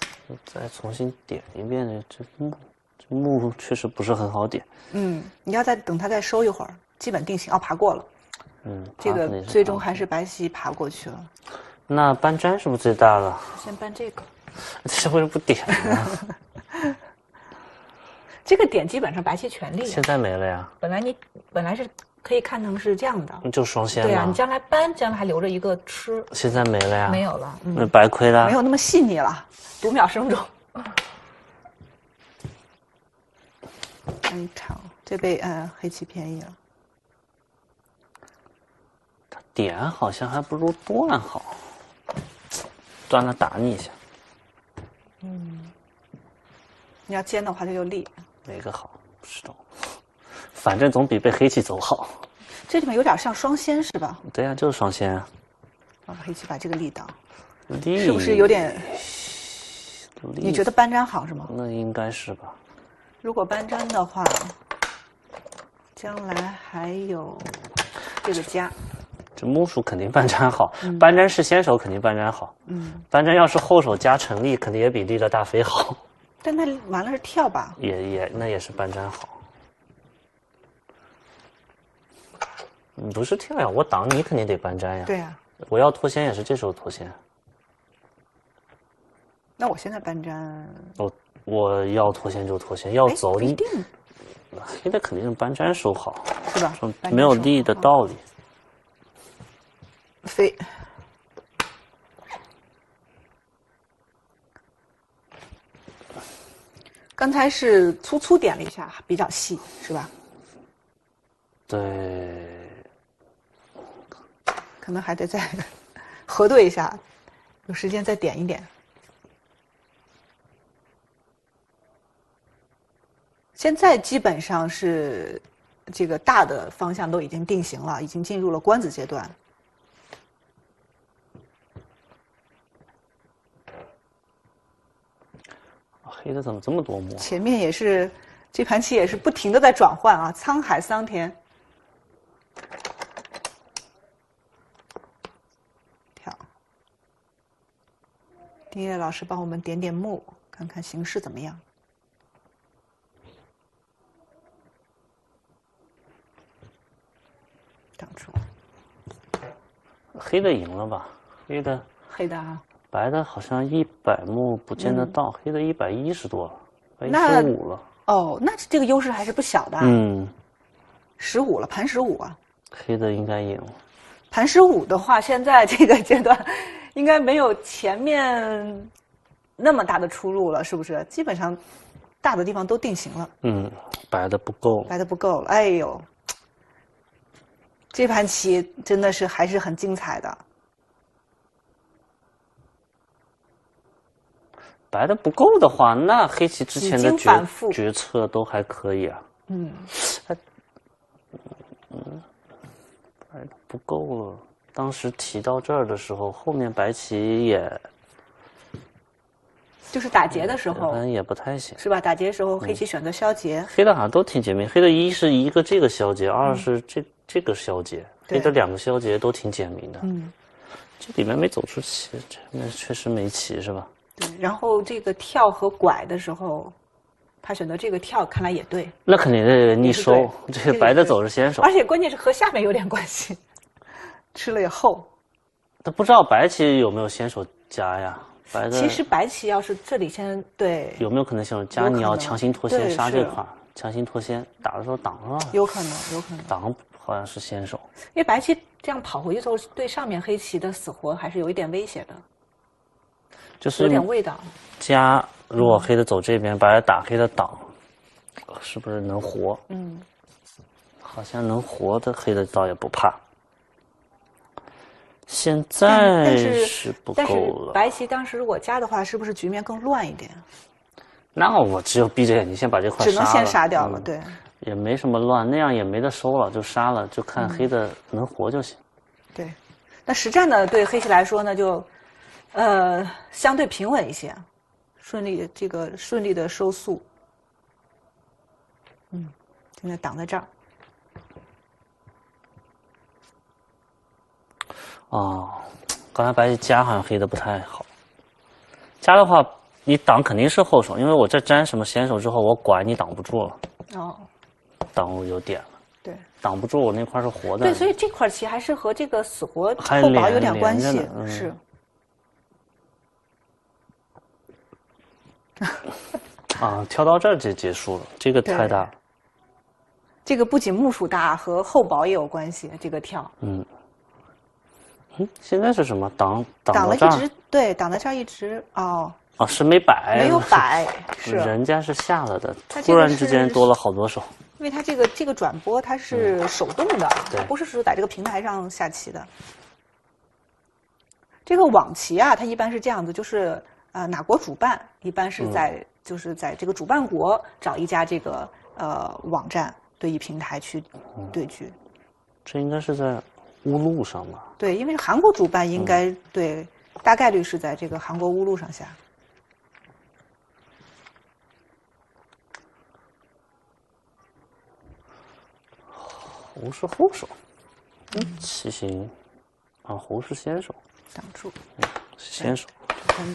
再重新点一遍这这木，这木确实不是很好点。嗯，你要再等它再收一会儿，基本定型。哦，爬过了，嗯，这个最终还是白棋爬过去了。那搬砖是不是最大了？先搬这个，这为什么不点呢？这个点基本上白棋全力现。在没了呀，本来你本来是可以看成是这样的，就双线对啊，你。将来搬，将来还留着一个吃，现在没了呀，没有了，嗯，那白亏了。没有那么细腻了，读秒生中。哎，长，这被呃黑棋便宜了。点好像还不如断好，断了打你一下，嗯你要尖的话，它就立。哪个好？不知道，反正总比被黑棋走好。这地方有点像双仙是吧？对呀、就是双仙啊。啊，黑棋把这个立倒，是是不是有？点？你你觉得搬粘好是吗？那应该是吧？如果搬粘的话，将来还有这个家，这木鼠肯定搬粘好，搬粘是先手肯定搬粘好，嗯，搬粘要是后手加成立，肯定也比立了大飞好，但那完了是跳吧？也也那也是搬粘好。你不是跳呀，我挡你肯定得搬粘呀。对呀、我要脱先也是这时候脱先，那我现在搬粘，我我要脱先就脱先，要哎，走你一定黑的肯定是搬粘收好，是吧没有利的道理。飞。刚才是粗粗点了一下，比较细，是吧？对，可能还得再 核对一下，有时间再点一点。现在基本上是这个大的方向都已经定型了，已经进入了官子阶段。黑的怎么这么多墨？前面也是这盘棋也是不停的在转换啊，沧海桑田。丁叶老师帮我们点点目，看看形势怎么样。挡住，黑的赢了吧？黑的。黑的啊，白的好像一百目不见得到，黑的一百一十多了，一十五了。哦，那这个优势还是不小的、啊，嗯，十五了，盘十五啊。黑的应该赢了。盘十五的话，现在这个阶段应该没有前面那么大的出入了，是不是？基本上大的地方都定型了，嗯，白的不够。白的不够了。哎呦，这盘棋真的是还是很精彩的。白的不够的话，那黑棋之前的决策都还可以啊。嗯，不够了。当时提到这儿的时候，后面白棋也就是打劫的时候反，正也不太行。是吧？打劫的时候，黑棋选择消劫，黑的好像都挺简明，黑的一是一个这个消劫，二是这这个消劫，黑的两个消劫都挺简明的。嗯，这里面没走出棋，这那确实没棋是吧？对。然后这个跳和拐的时候，他选择这个跳，看来也对，那肯定得逆收，这个白的走是先手而。且关键是和下面有点关系，吃了以后。他不知道白棋有没有先手夹呀？白的其实白棋要是这里先对，有没有可能先手夹？你要强行脱先杀这块儿，强行脱先打的时候挡了，有可能，有可能。挡好像是先手。因为白棋这样跑回去之后，对上面黑棋的死活还是有一点威胁的，就是有点味道。夹，如果黑的走这边，白的打黑的挡，是不是能活？嗯，好像能活的黑的倒也不怕。现在是是不够了。白棋当时如果加的话，是不是局面更乱一点？那我只有闭着眼睛先把这块只能先杀掉了，嗯对。也没什么乱，那样也没得收了，就杀了，就看黑的能活就行。对，那实战呢，对黑棋来说呢，就呃相对平稳一些，顺利这个顺利的收速。嗯，现在挡在这儿，哦，刚才白棋加好像黑的不太好。加的话，你挡肯定是后手，因为我这粘什么先手之后，我拐你挡不住了，哦，挡我有点了，对挡不住我那块是活的。对，所以这块棋还是和这个死活还后薄有点关系是。啊，跳到这儿就结束了，这个太大了。这个不仅目数大，和厚薄也有关系。这个跳嗯，嗯，现在是什么？挡挡挡了一直对，挡在这儿一直哦，哦，是没摆，没有 摆，是人家是下了的，突然之间多了好多手。因为它这个这个转播它是手动的，嗯它不是说在这个平台上下棋的。这个网棋啊，它一般是这样子，就是呃哪国主办，一般是在、嗯就是在这个主办国找一家这个呃网站对弈平台去嗯对局。这应该是在乌路上吧？对，因为是韩国主办，应嗯该、对大概率是在这个韩国乌路上下。胡是后手，嗯，棋形啊，胡是先手，挡住，是先手。关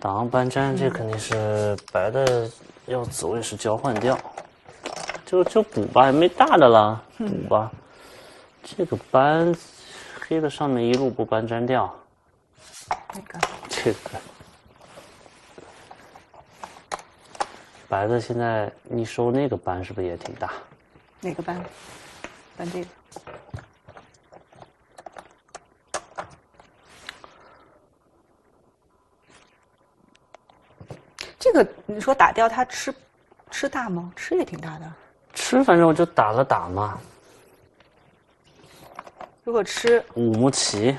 掉。挡搬粘，嗯这肯定是白的要走也是交换掉，就就补吧，也没大的了，嗯补吧。这个搬黑的上面一路不搬粘掉，那个这个白的现在你收那个搬是不是也挺大？哪个班？搬这个。这个你说打掉它吃吃大吗？吃也挺大的。吃反正我就打了打嘛，如果吃五目棋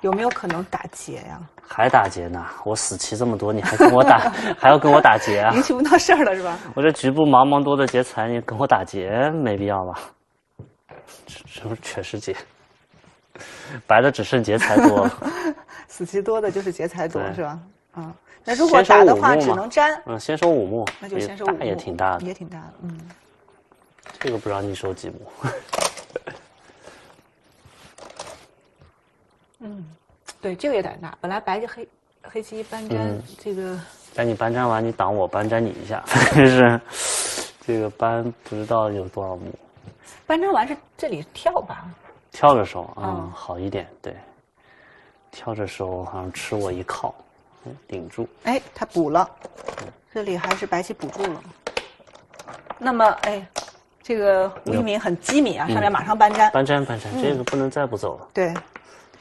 有没有可能打劫呀、还打劫呢，我死棋这么多，你还跟我打，还要跟我打劫啊？引起不到事儿了是吧？我这局部茫茫多的劫财，你跟我打劫没必要吧？这这不是全是劫，白的只剩劫财多了。死棋多的就是劫财多是吧？啊，那如果打的话只能粘，嗯，先收五目，那就先收五目，大也挺大的。也挺大的，嗯。这个不知道你收几目？嗯对，这个有点大。本来白棋黑黑棋一搬粘，嗯这个等你搬粘完，你挡我搬粘你一下，反 正是这个搬不知道有多少目，搬粘完是这里跳吧？跳着收啊、嗯好一点。对，跳着收好像吃我一靠，嗯顶住。哎，他补了，这里还是白棋补住了。那么，哎，这个吴一鸣很机敏啊，上面马上搬粘。搬粘搬粘，这个不能再不走了。对，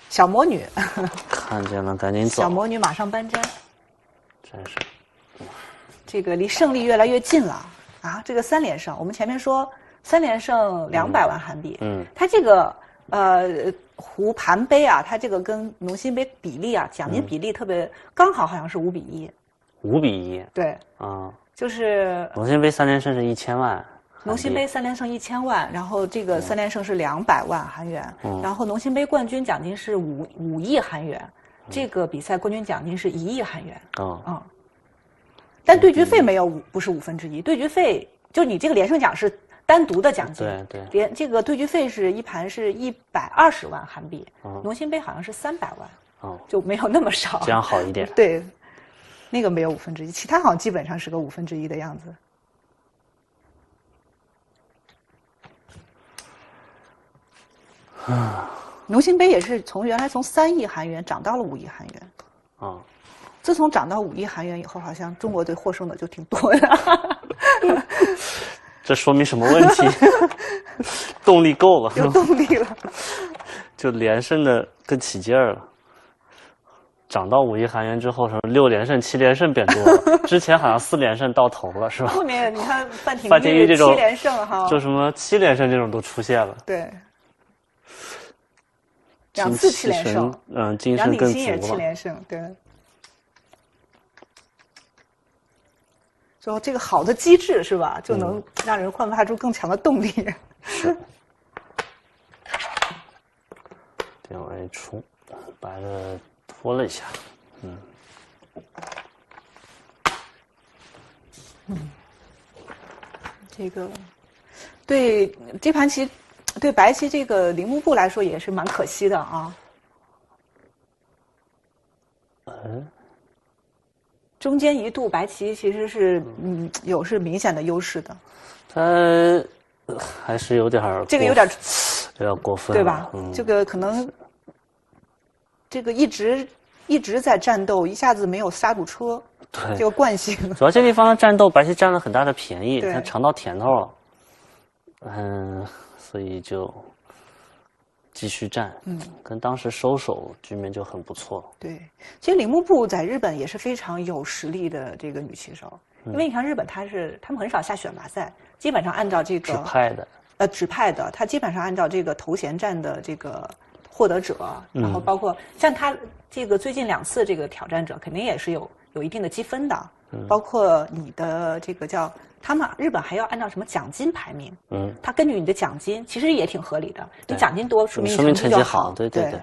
小魔女，看见了，赶紧走小。魔女马上搬粘，真是，这个离胜利越来越近了啊！这个三连胜，我们前面说三连胜两百万韩币，嗯，它这个呃胡盘杯啊，它这个跟农心杯比例啊，奖金比例特别刚好，好像是五比一。五比一。对，啊！就是农心杯三连胜是一千万农心杯三连胜一千万，然后这个三连胜是两百万韩元，然后农心杯冠军奖金是五五亿韩元，这个比赛冠军奖金是一亿韩元。哦，嗯，但对局费没有五，不是五分之一，对局费就你这个连胜奖是单独的奖金，对对连这个对局费是一盘是一百二十万韩币，农心杯好像是三百万，哦，就没有那么少，这样好一点。对，那个没有五分之一，其他好像基本上是个五分之一的样子。啊，农心杯也是从原来从三亿韩元涨到了五亿韩元。啊，自从涨到五亿韩元以后，好像中国队获胜的就挺多的。这说明什么问题？动力够了，有动力了，就连胜的更起劲儿了。涨到五亿韩元之后，什么六连胜、七连胜变多了。之前好像四连胜到头了，是吧？后面你看范廷范廷玉这种七连胜哈，就什么七连胜这种都出现了。对，两次七连胜，嗯，精神更足也七连胜，对。说这个好的机制是吧，就能让人焕发出更强的动力。是。点位出，白的拖了一下，嗯。嗯。这个，对这盘棋，对白棋这个铃木步来说也是蛮可惜的啊。嗯。中间一度白棋其实是嗯有是明显的优势的，他还是有点这个有点有点过分，对吧？这个可能这个一直一直在战斗，一下子没有刹住车，对这个惯性。主要这地方的战斗，白棋占了很大的便宜，他尝到甜头了，嗯，所以就。继续战，嗯，跟当时收手局面就很不错。对，其实铃木部在日本也是非常有实力的这个女棋手，因为你看日本，她是他们很少下选拔赛，基本上按照这个指派的，呃，指派的，她基本上按照这个头衔战的这个获得者，然后包括像她这个最近两次这个挑战者，肯定也是有有一定的积分的，包括你的这个叫。他们日本还要按照什么奖金排名？嗯，他根据你的奖金，其实也挺合理的。你奖金多，说明成绩就好。对对对。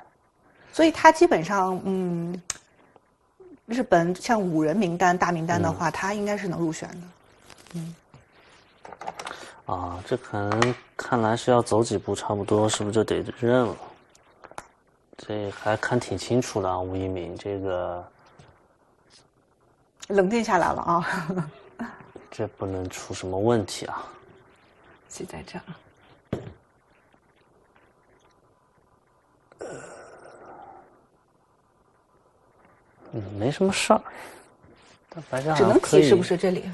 所以他基本上，嗯，日本像五人名单大名单的话，他应该是能入选的。嗯。啊，这可能看来是要走几步，差不多是不是就得认了？这还看挺清楚的啊，吴一鸣这个冷静下来了啊。这不能出什么问题啊！记在这儿。嗯，没什么事儿。只能挤是不是？这里，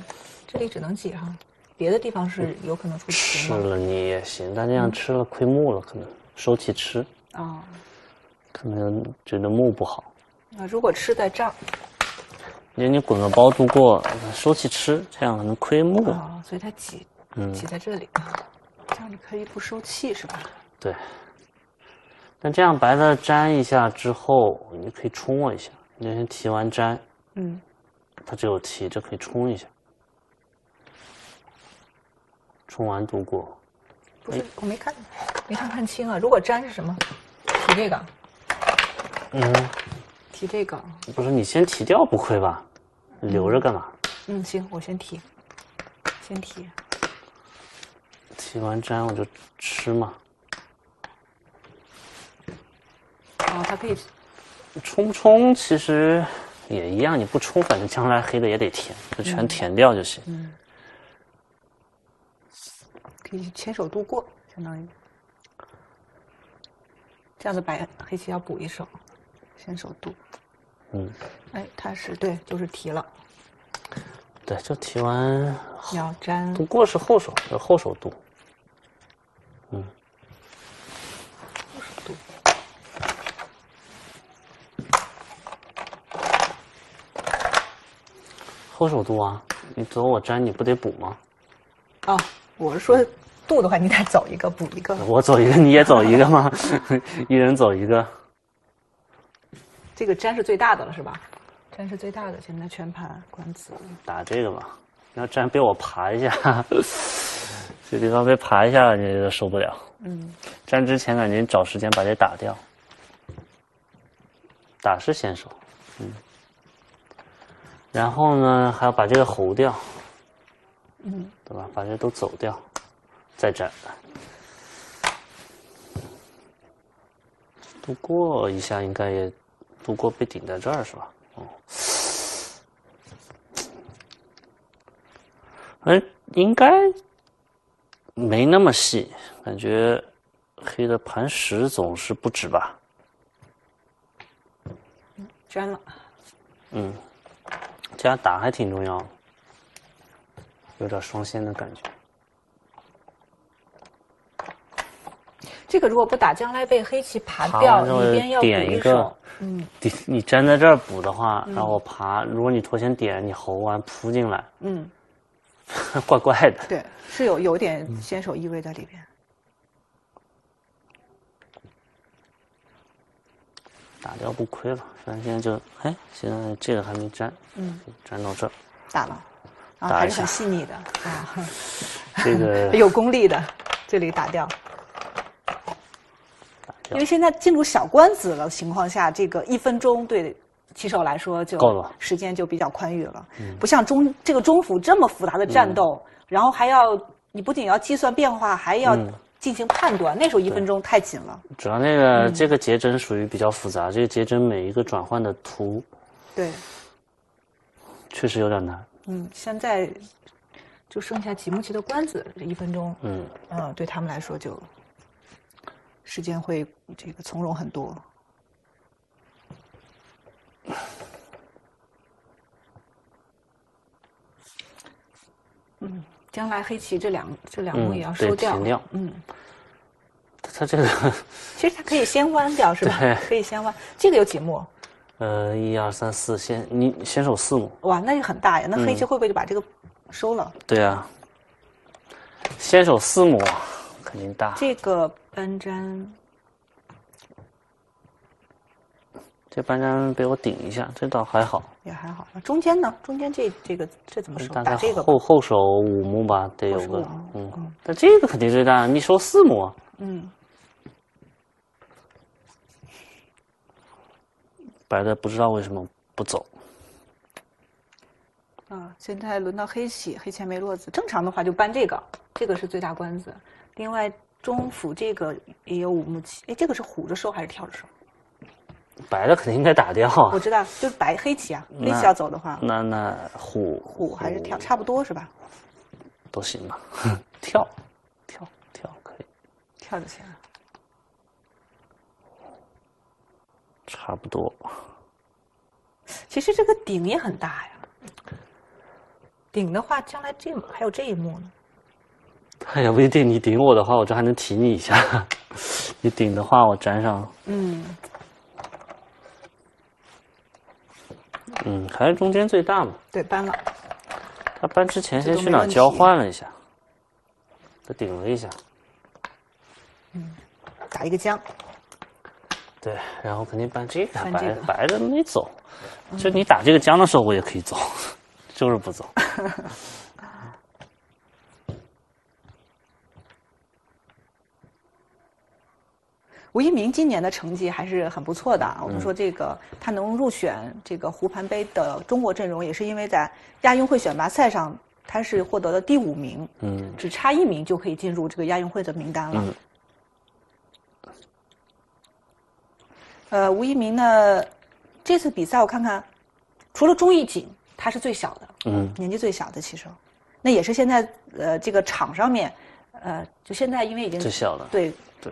这里只能挤哈，别的地方是有可能出吃了你也行，但这样吃了亏木了，可能收起吃。啊。可能觉得木不好。那如果吃在这儿。你你滚个包度过，收起吃，这样可能亏木。啊，所以它挤，挤在这里，这样你可以不收气，是吧？对。但这样白的粘一下之后，你可以冲我一下。你先提完粘，嗯，它只有提，这可以冲一下。冲完度过。不是，我没看，没看看清啊。如果粘是什么？提这个。嗯。提这个。不是，你先提掉不亏吧？留着干嘛？嗯，行，我先提，先提。提完粘我就吃嘛。哦，它可以冲不冲？其实也一样，你不冲，反正将来黑的也得填，就全填掉就行。嗯。可以牵手度过，相当于这样子白黑棋要补一手，牵手度。嗯，哎，他是对，就是提了，对，就提完。要粘。不过是后手，有后手度。嗯。后手度。后手度啊！你走我粘，你不得补吗？哦，我是说度的话，你得走一个补一个。我走一个，你也走一个吗？一人走一个。这个粘是最大的了，是吧？粘是最大的，现在全盘官子。打这个吧，要粘被我爬一下，这地方被爬一下，你就受不了。嗯，粘之前感觉找时间把这打掉，打是先手，嗯，然后呢还要把这个猴掉，嗯，对吧？把这都走掉，再斩。不过一下应该也度过被顶在这儿是吧？哦，哎，应该没那么细，感觉黑的磐石总是不止吧？粘了。嗯，这样打还挺重要，有点双仙的感觉。这个如果不打，将来被黑棋爬掉，一边要点一个，嗯，你你站在这儿补的话，然后我爬，如果你头先点，你猴完扑进来，嗯，怪怪的。对，是有有点先手意味在里边。打掉不亏了，反正现在就，哎，现在这个还没粘，嗯，粘到这儿，打了，啊，还是很细腻的啊，这个 有功力的，这里打掉。因为现在进入小关子的情况下，这个一分钟对棋手来说就够了，时间就比较宽裕了。嗯不像中这个中府这么复杂的战斗，然后还要你不仅要计算变化，还要进行判断，那时候一分钟太紧了。主要那个这个结针属于比较复杂，这个结针每一个转换的图，对，确实有点难。嗯，现在就剩下几目棋的关子，这一分钟，嗯嗯，对他们来说就。时间会这个从容很多。嗯，将来黑棋这两这两目也要收掉。嗯，它这个其实它可以先弯掉，是吧？可以先弯。这个有几目？呃，一二三四，先你先手四目。哇，那就很大呀！那黑棋会不会就把这个收了？对啊，先手四目。肯定大。这个搬粘，这搬粘被我顶一下，这倒还好。也还好。中间呢？中间这这个这怎么收？打这个后后手五目吧，得有个嗯。但这个肯定最大，你收四目。嗯。白的不知道为什么不走。啊，现在轮到黑棋，黑前没落子，正常的话就搬这个，这个是最大关子。另外，中府这个也有五目棋，哎，这个是虎着收还是跳着收？白的肯定应该打掉。我知道，就是白黑棋啊，黑棋要走的话，那那虎虎还是跳，差不多是吧？都行吧，跳，跳，跳可以，跳就行了。差不多。其实这个顶也很大呀，顶的话，将来这还有这一幕呢。哎呀，不一定。你顶我的话，我这还能提你一下。你顶的话，我粘上。嗯。嗯，还是中间最大嘛。对，搬了。他搬之前先去哪交换了一下？他顶了一下。嗯，打一个浆。对，然后肯定搬这个，白白的没走。就你打这个浆的时候，我也可以走，就是不走。吴一鸣今年的成绩还是很不错的。我们说这个他能入选这个湖盘杯的中国阵容，也是因为在亚运会选拔赛上他是获得了第五名，嗯，只差一名就可以进入这个亚运会的名单了。呃，吴一鸣呢，这次比赛我看看，除了朱义锦，他是最小的，嗯，年纪最小的其实，那也是现在呃这个场上面，呃，就现在因为已经最小了，对。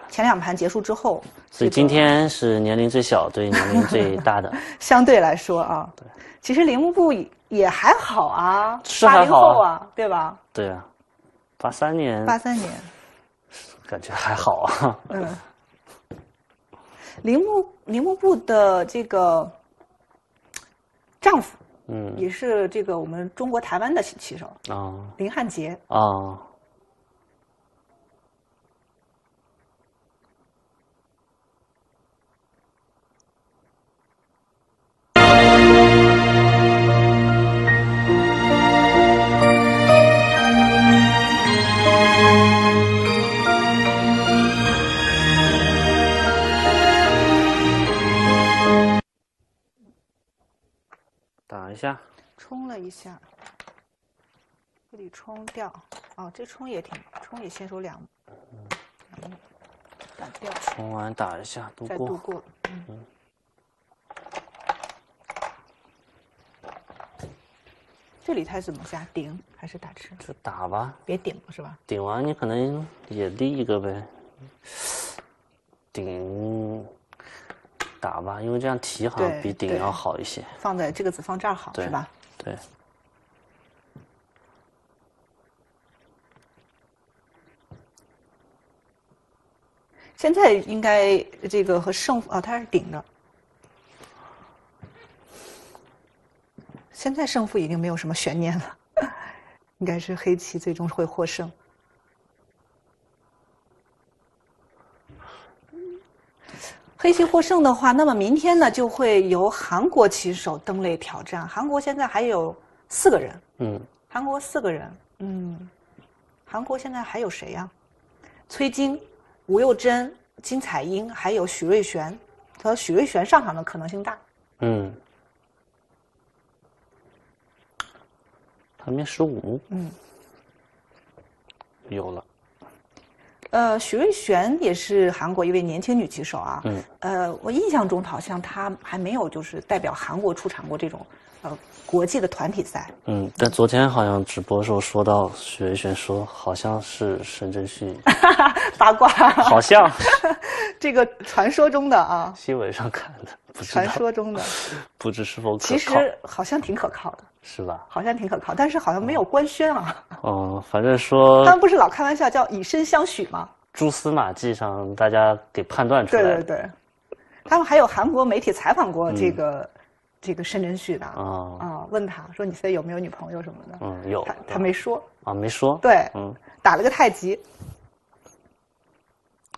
前两盘结束之后，所以今天是年龄最小对年龄最大的。相对来说啊，对，其实铃木部也还好啊，是还好。啊，对吧？对啊，八三年，八三年，感觉还好啊。嗯，铃木铃木部的这个丈夫，嗯，也是这个我们中国台湾的棋手啊，林汉杰。啊。下。冲了一下，这里冲掉。哦，这冲也挺，冲也先手两，打掉。冲完打一下，再度过。嗯。这里他怎么下？顶还是打吃？就打吧。别顶是吧？顶完你可能也立一个呗。顶打吧，因为这样提好像比顶要好一些。放在这个子放这儿好是吧？对。现在应该这个和胜负啊，他是顶的。现在胜负已经没有什么悬念了，应该是黑棋最终会获胜。黑棋获胜的话，那么明天呢就会由韩国棋手登擂挑战。韩国现在还有四个人，嗯，韩国四个人，嗯，韩国现在还有谁呀？崔晶、吴幼珍、金彩英，还有许瑞璇。和许瑞璇上场的可能性大，嗯。排名十五，嗯，有了。呃，许瑞璇也是韩国一位年轻女棋手啊，嗯，呃，我印象中好像她还没有就是代表韩国出场过这种呃国际的团体赛。嗯，但昨天好像直播时候说到许瑞璇说好像是沈真旭，八卦，好像 这个传说中的啊，新闻上看的。传说中的，不知是否可靠？其实好像挺可靠的，是吧？好像挺可靠，但是好像没有官宣啊。哦，反正说他们不是老开玩笑叫以身相许吗？蛛丝马迹上，大家给判断出来。对对对，他们还有韩国媒体采访过这个这个申真旭的啊啊，问他说你现在有没有女朋友什么的？嗯，有。他他没说啊，没说。对，嗯，打了个太极。因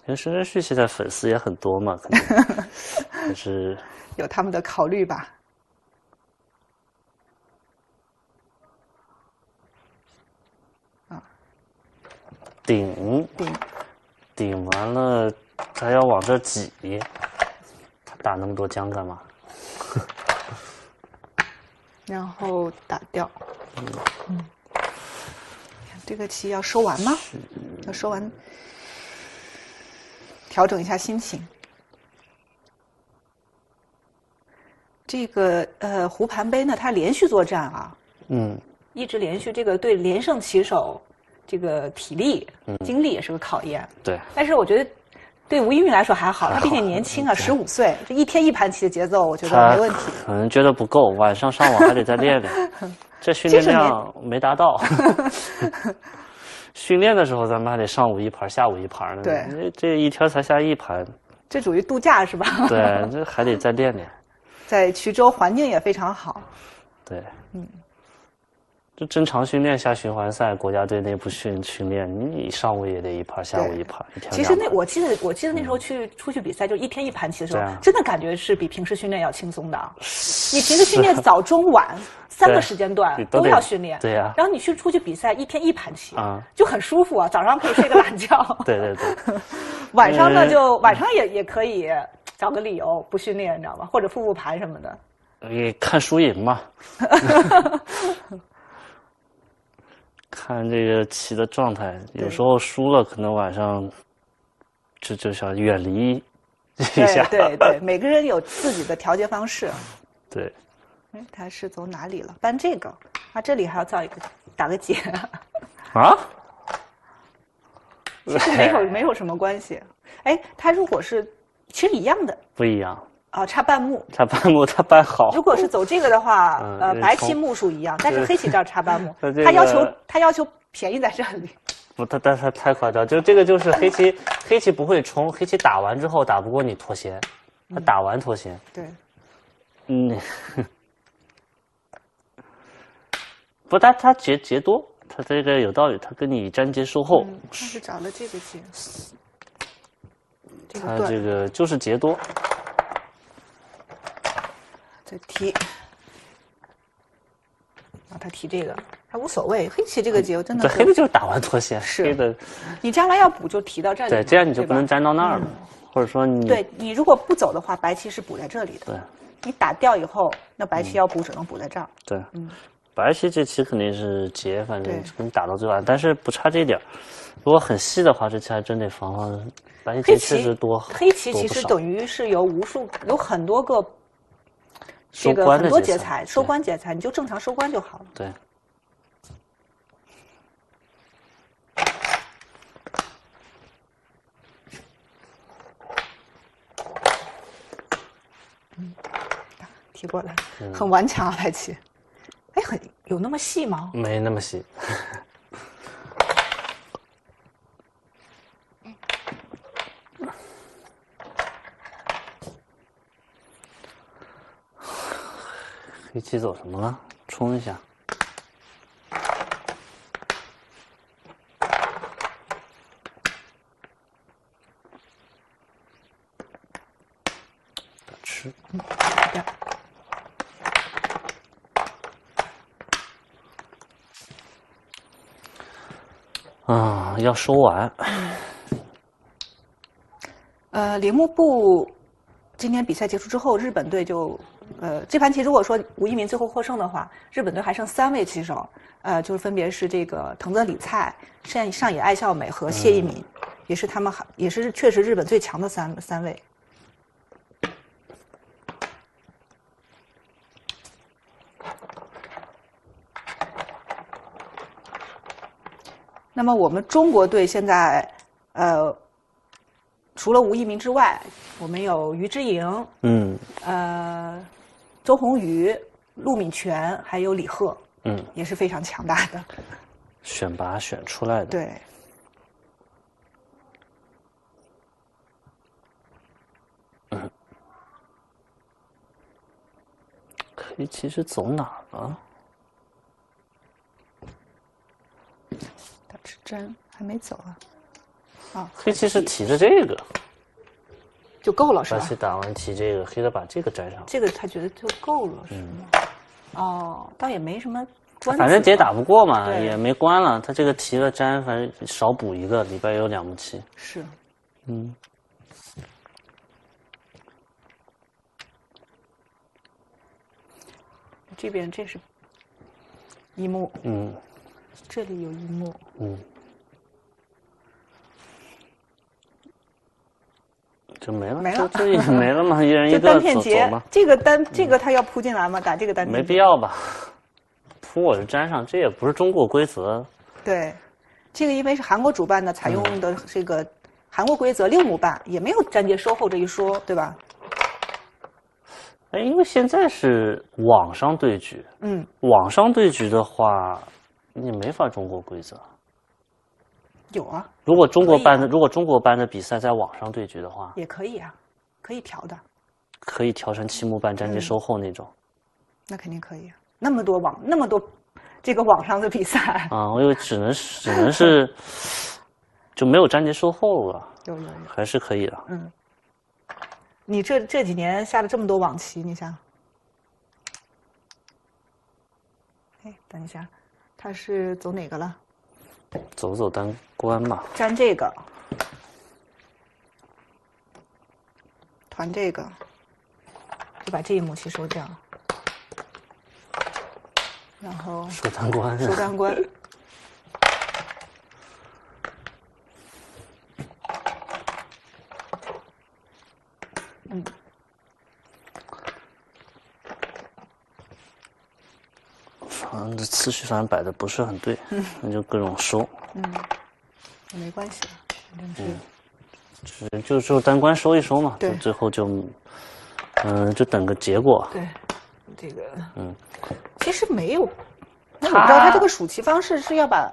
为申真旭现在粉丝也很多嘛，可能 还是有他们的考虑吧。啊，顶顶顶完了，他要往这挤，他打那么多将干嘛？然后打掉。嗯，这个棋要收完吗？要收完。调整一下心情。这个呃，胡盘杯呢，它连续作战啊，嗯，一直连续，这个对连胜棋手这个体力、精力也是个考验。对。但是我觉得，对吴一鸣来说还好，他毕竟年轻啊，十五岁，这一天一盘棋的节奏，我觉得没问题。可能觉得不够，晚上上网还得再练练，这训练量没达到。训练的时候，咱们还得上午一盘，下午一盘呢。对，这一天才下一盘。这属于度假是吧？对，这还得再练练。在衢州环境也非常好。对。嗯。就正常训练下循环赛，国家队内部训训练，你上午也得一盘，下午一盘，一天其实那我记得，我记得那时候去出去比赛，就一天一盘棋的时候，真的感觉是比平时训练要轻松的。你平时训练早中晚 三个时间段都要训练，对呀。然后你去出去比赛，一天一盘棋，啊就很舒服啊。早上可以睡个懒觉，对对对。晚上呢，就晚上也也可以找个理由不训练，你知道吗？或者复复盘什么的。你看输赢嘛。看这个棋的状态，有时候输了，可能晚上就就想远离一下。对对，每个人有自己的调节方式。对。哎，他是走哪里了？搬这个，啊，这里还要造一个，打个结。啊？其实没有没有什么关系。哎，他如果是，其实一样的。不一样。啊，差半目，差半目，他半好。如果是走这个的话，呃，白棋目数一样，但是黑棋 这儿差半目。他要求他要求便宜在这里。不，他但是他太夸张，就这个就是黑棋，黑棋不会冲，黑棋打完之后打不过你脱先，他打完脱先。对。嗯。不，他他劫劫多，他这个有道理，他跟你粘劫售后。他是找了这个劫。他这个就是劫多。再提，啊，他提这个，他无所谓。黑棋这个节真的对，黑的就是打完脱线，是黑的你将来要补就提到这里，对，这样你就不能粘到那儿了，或者说你对你如果不走的话，白棋是补在这里的。对你打掉以后，那白棋要补只能补在这儿。对，白棋这棋肯定是劫，反正对给你打到最晚，但是不差这一点儿。如果很细的话，这棋还真得防防。白棋确实多，黑棋其实等于是由无数有很多个这个很多劫财收官劫财，你就正常收官就好了。对。嗯提过来，嗯很顽强啊，白棋。哎，很有那么细吗？没那么细。黑棋走什么了？冲一下。吃。啊，要收完。呃，铃木部今天比赛结束之后，日本队就呃这盘棋如果说吴一鸣最后获胜的话，日本队还剩三位棋手，呃，就是分别是这个藤泽里菜、上上野爱笑美和谢一鸣，也是他们还也是确实日本最强的三三位。那么我们中国队现在，呃，除了吴一鸣之外，我们有于之莹，嗯呃，周鸿祎、陆敏泉，还有李贺，嗯，也是非常强大的。选拔选出来的。对，嗯黑棋是走哪儿了？他吃针还没走啊，黑棋是提着这个，就够了是吧白棋？打完提这个，黑的把这个粘上。这个他觉得就够了是吗？哦，倒也没什么关子。反正劫打不过嘛，也没关了。他这个提了粘，反正少补一个，里边有两目棋。是。嗯，这边这是一目，嗯这里有一目，嗯，就没了，没了就没了嘛，一人一个走单片结，，这个单这个他要铺进来吗？打这个单片没必要吧？铺我就粘上，这也不是中国规则。对，这个因为是韩国主办的，采用的这个韩国规则六目半，也没有粘接收后这一说，对吧？哎，因为现在是网上对局，嗯，网上对局的话，你没法中国规则。有啊，如果中国可以啊办的，如果中国班的比赛在网上对局的话，也可以啊，可以调的，可以调成七目半粘接收后那种。那肯定可以啊。那么多网，那么多这个网上的比赛，啊，我以为只能只能是 就没有粘接收后了，有有有，还是可以的。嗯。你这这几年下了这么多网棋，你想？哎，等一下，他是走哪个了？走走当官嘛。粘这个，团这个，就把这一幕吸收掉，然后收单关收单关。反正这次序反正摆的不是很对，嗯那就各种收，嗯没关系了，反正是、只就就单关收一收嘛，就对最后就嗯、就等个结果。对这个，嗯，其实没有。那我不知道他这个数棋方式是要把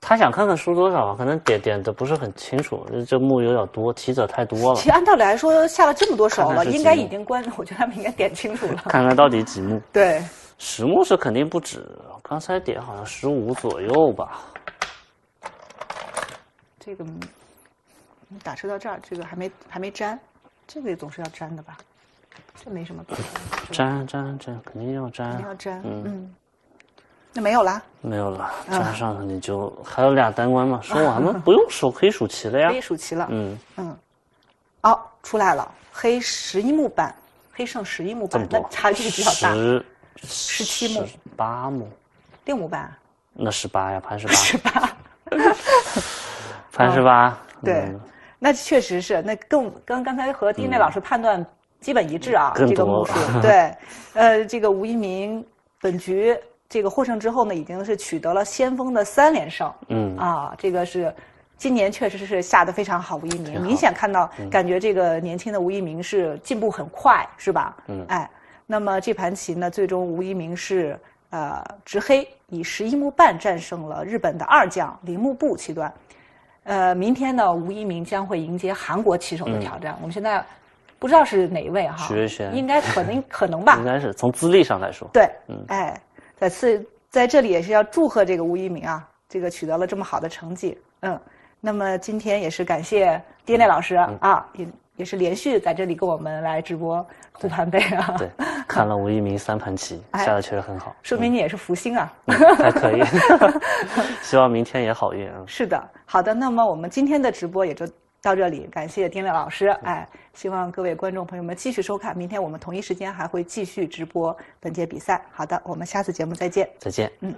他想看看输多少，可能点点的不是很清楚，这目有点多，棋子太多了其，实按道理来说，下了这么多手了，看看应该已经关，我觉得他们应该点清楚了。看看到底几目。对，十目是肯定不止，刚才点好像十五左右吧。这个嗯打车到这儿，这个还没还没粘，这个也总是要粘的吧？这没什么可 粘粘粘粘，肯定要粘肯定要粘。嗯嗯，那没有啦，没有了，粘上了你就还有俩单关嘛，说完了 不用数，可以数齐了呀。可以数齐了。嗯嗯，哦，出来了，黑十一目半，黑胜十一目半，那差距比较大。十十七目，八亩，六目半。那十八呀，潘十八。十八。潘十八。对，那确实是，那更跟刚才和丁磊老师判断基本一致啊，这个目数。对，呃，这个吴一鸣本局这个获胜之后呢，已经是取得了先锋的三连胜。嗯。啊，这个是今年确实是下的非常好，吴一鸣明显看到，感觉这个年轻的吴一鸣是进步很快，是吧？嗯。哎，那么这盘棋呢，最终吴一鸣是呃执黑以十一目半战胜了日本的二将铃木部棋段。呃，明天呢，吴一鸣将会迎接韩国棋手的挑战。我们现在不知道是哪一位哈，徐瑞轩，应该可能 可能吧，应该是从资历上来说。对，嗯，哎，在次在这里也是要祝贺这个吴一鸣啊，这个取得了这么好的成绩。嗯，那么今天也是感谢丁磊老师啊，也也是连续在这里跟我们来直播护盘杯啊。对，看了吴一鸣三盘棋，下的确实很好，说明你也是福星啊。还可以，希望明天也好运啊。是的。好的，那么我们今天的直播也就到这里，感谢丁亮老师，哎，希望各位观众朋友们继续收看，明天我们同一时间还会继续直播本届比赛。好的，我们下次节目再见。再见。嗯。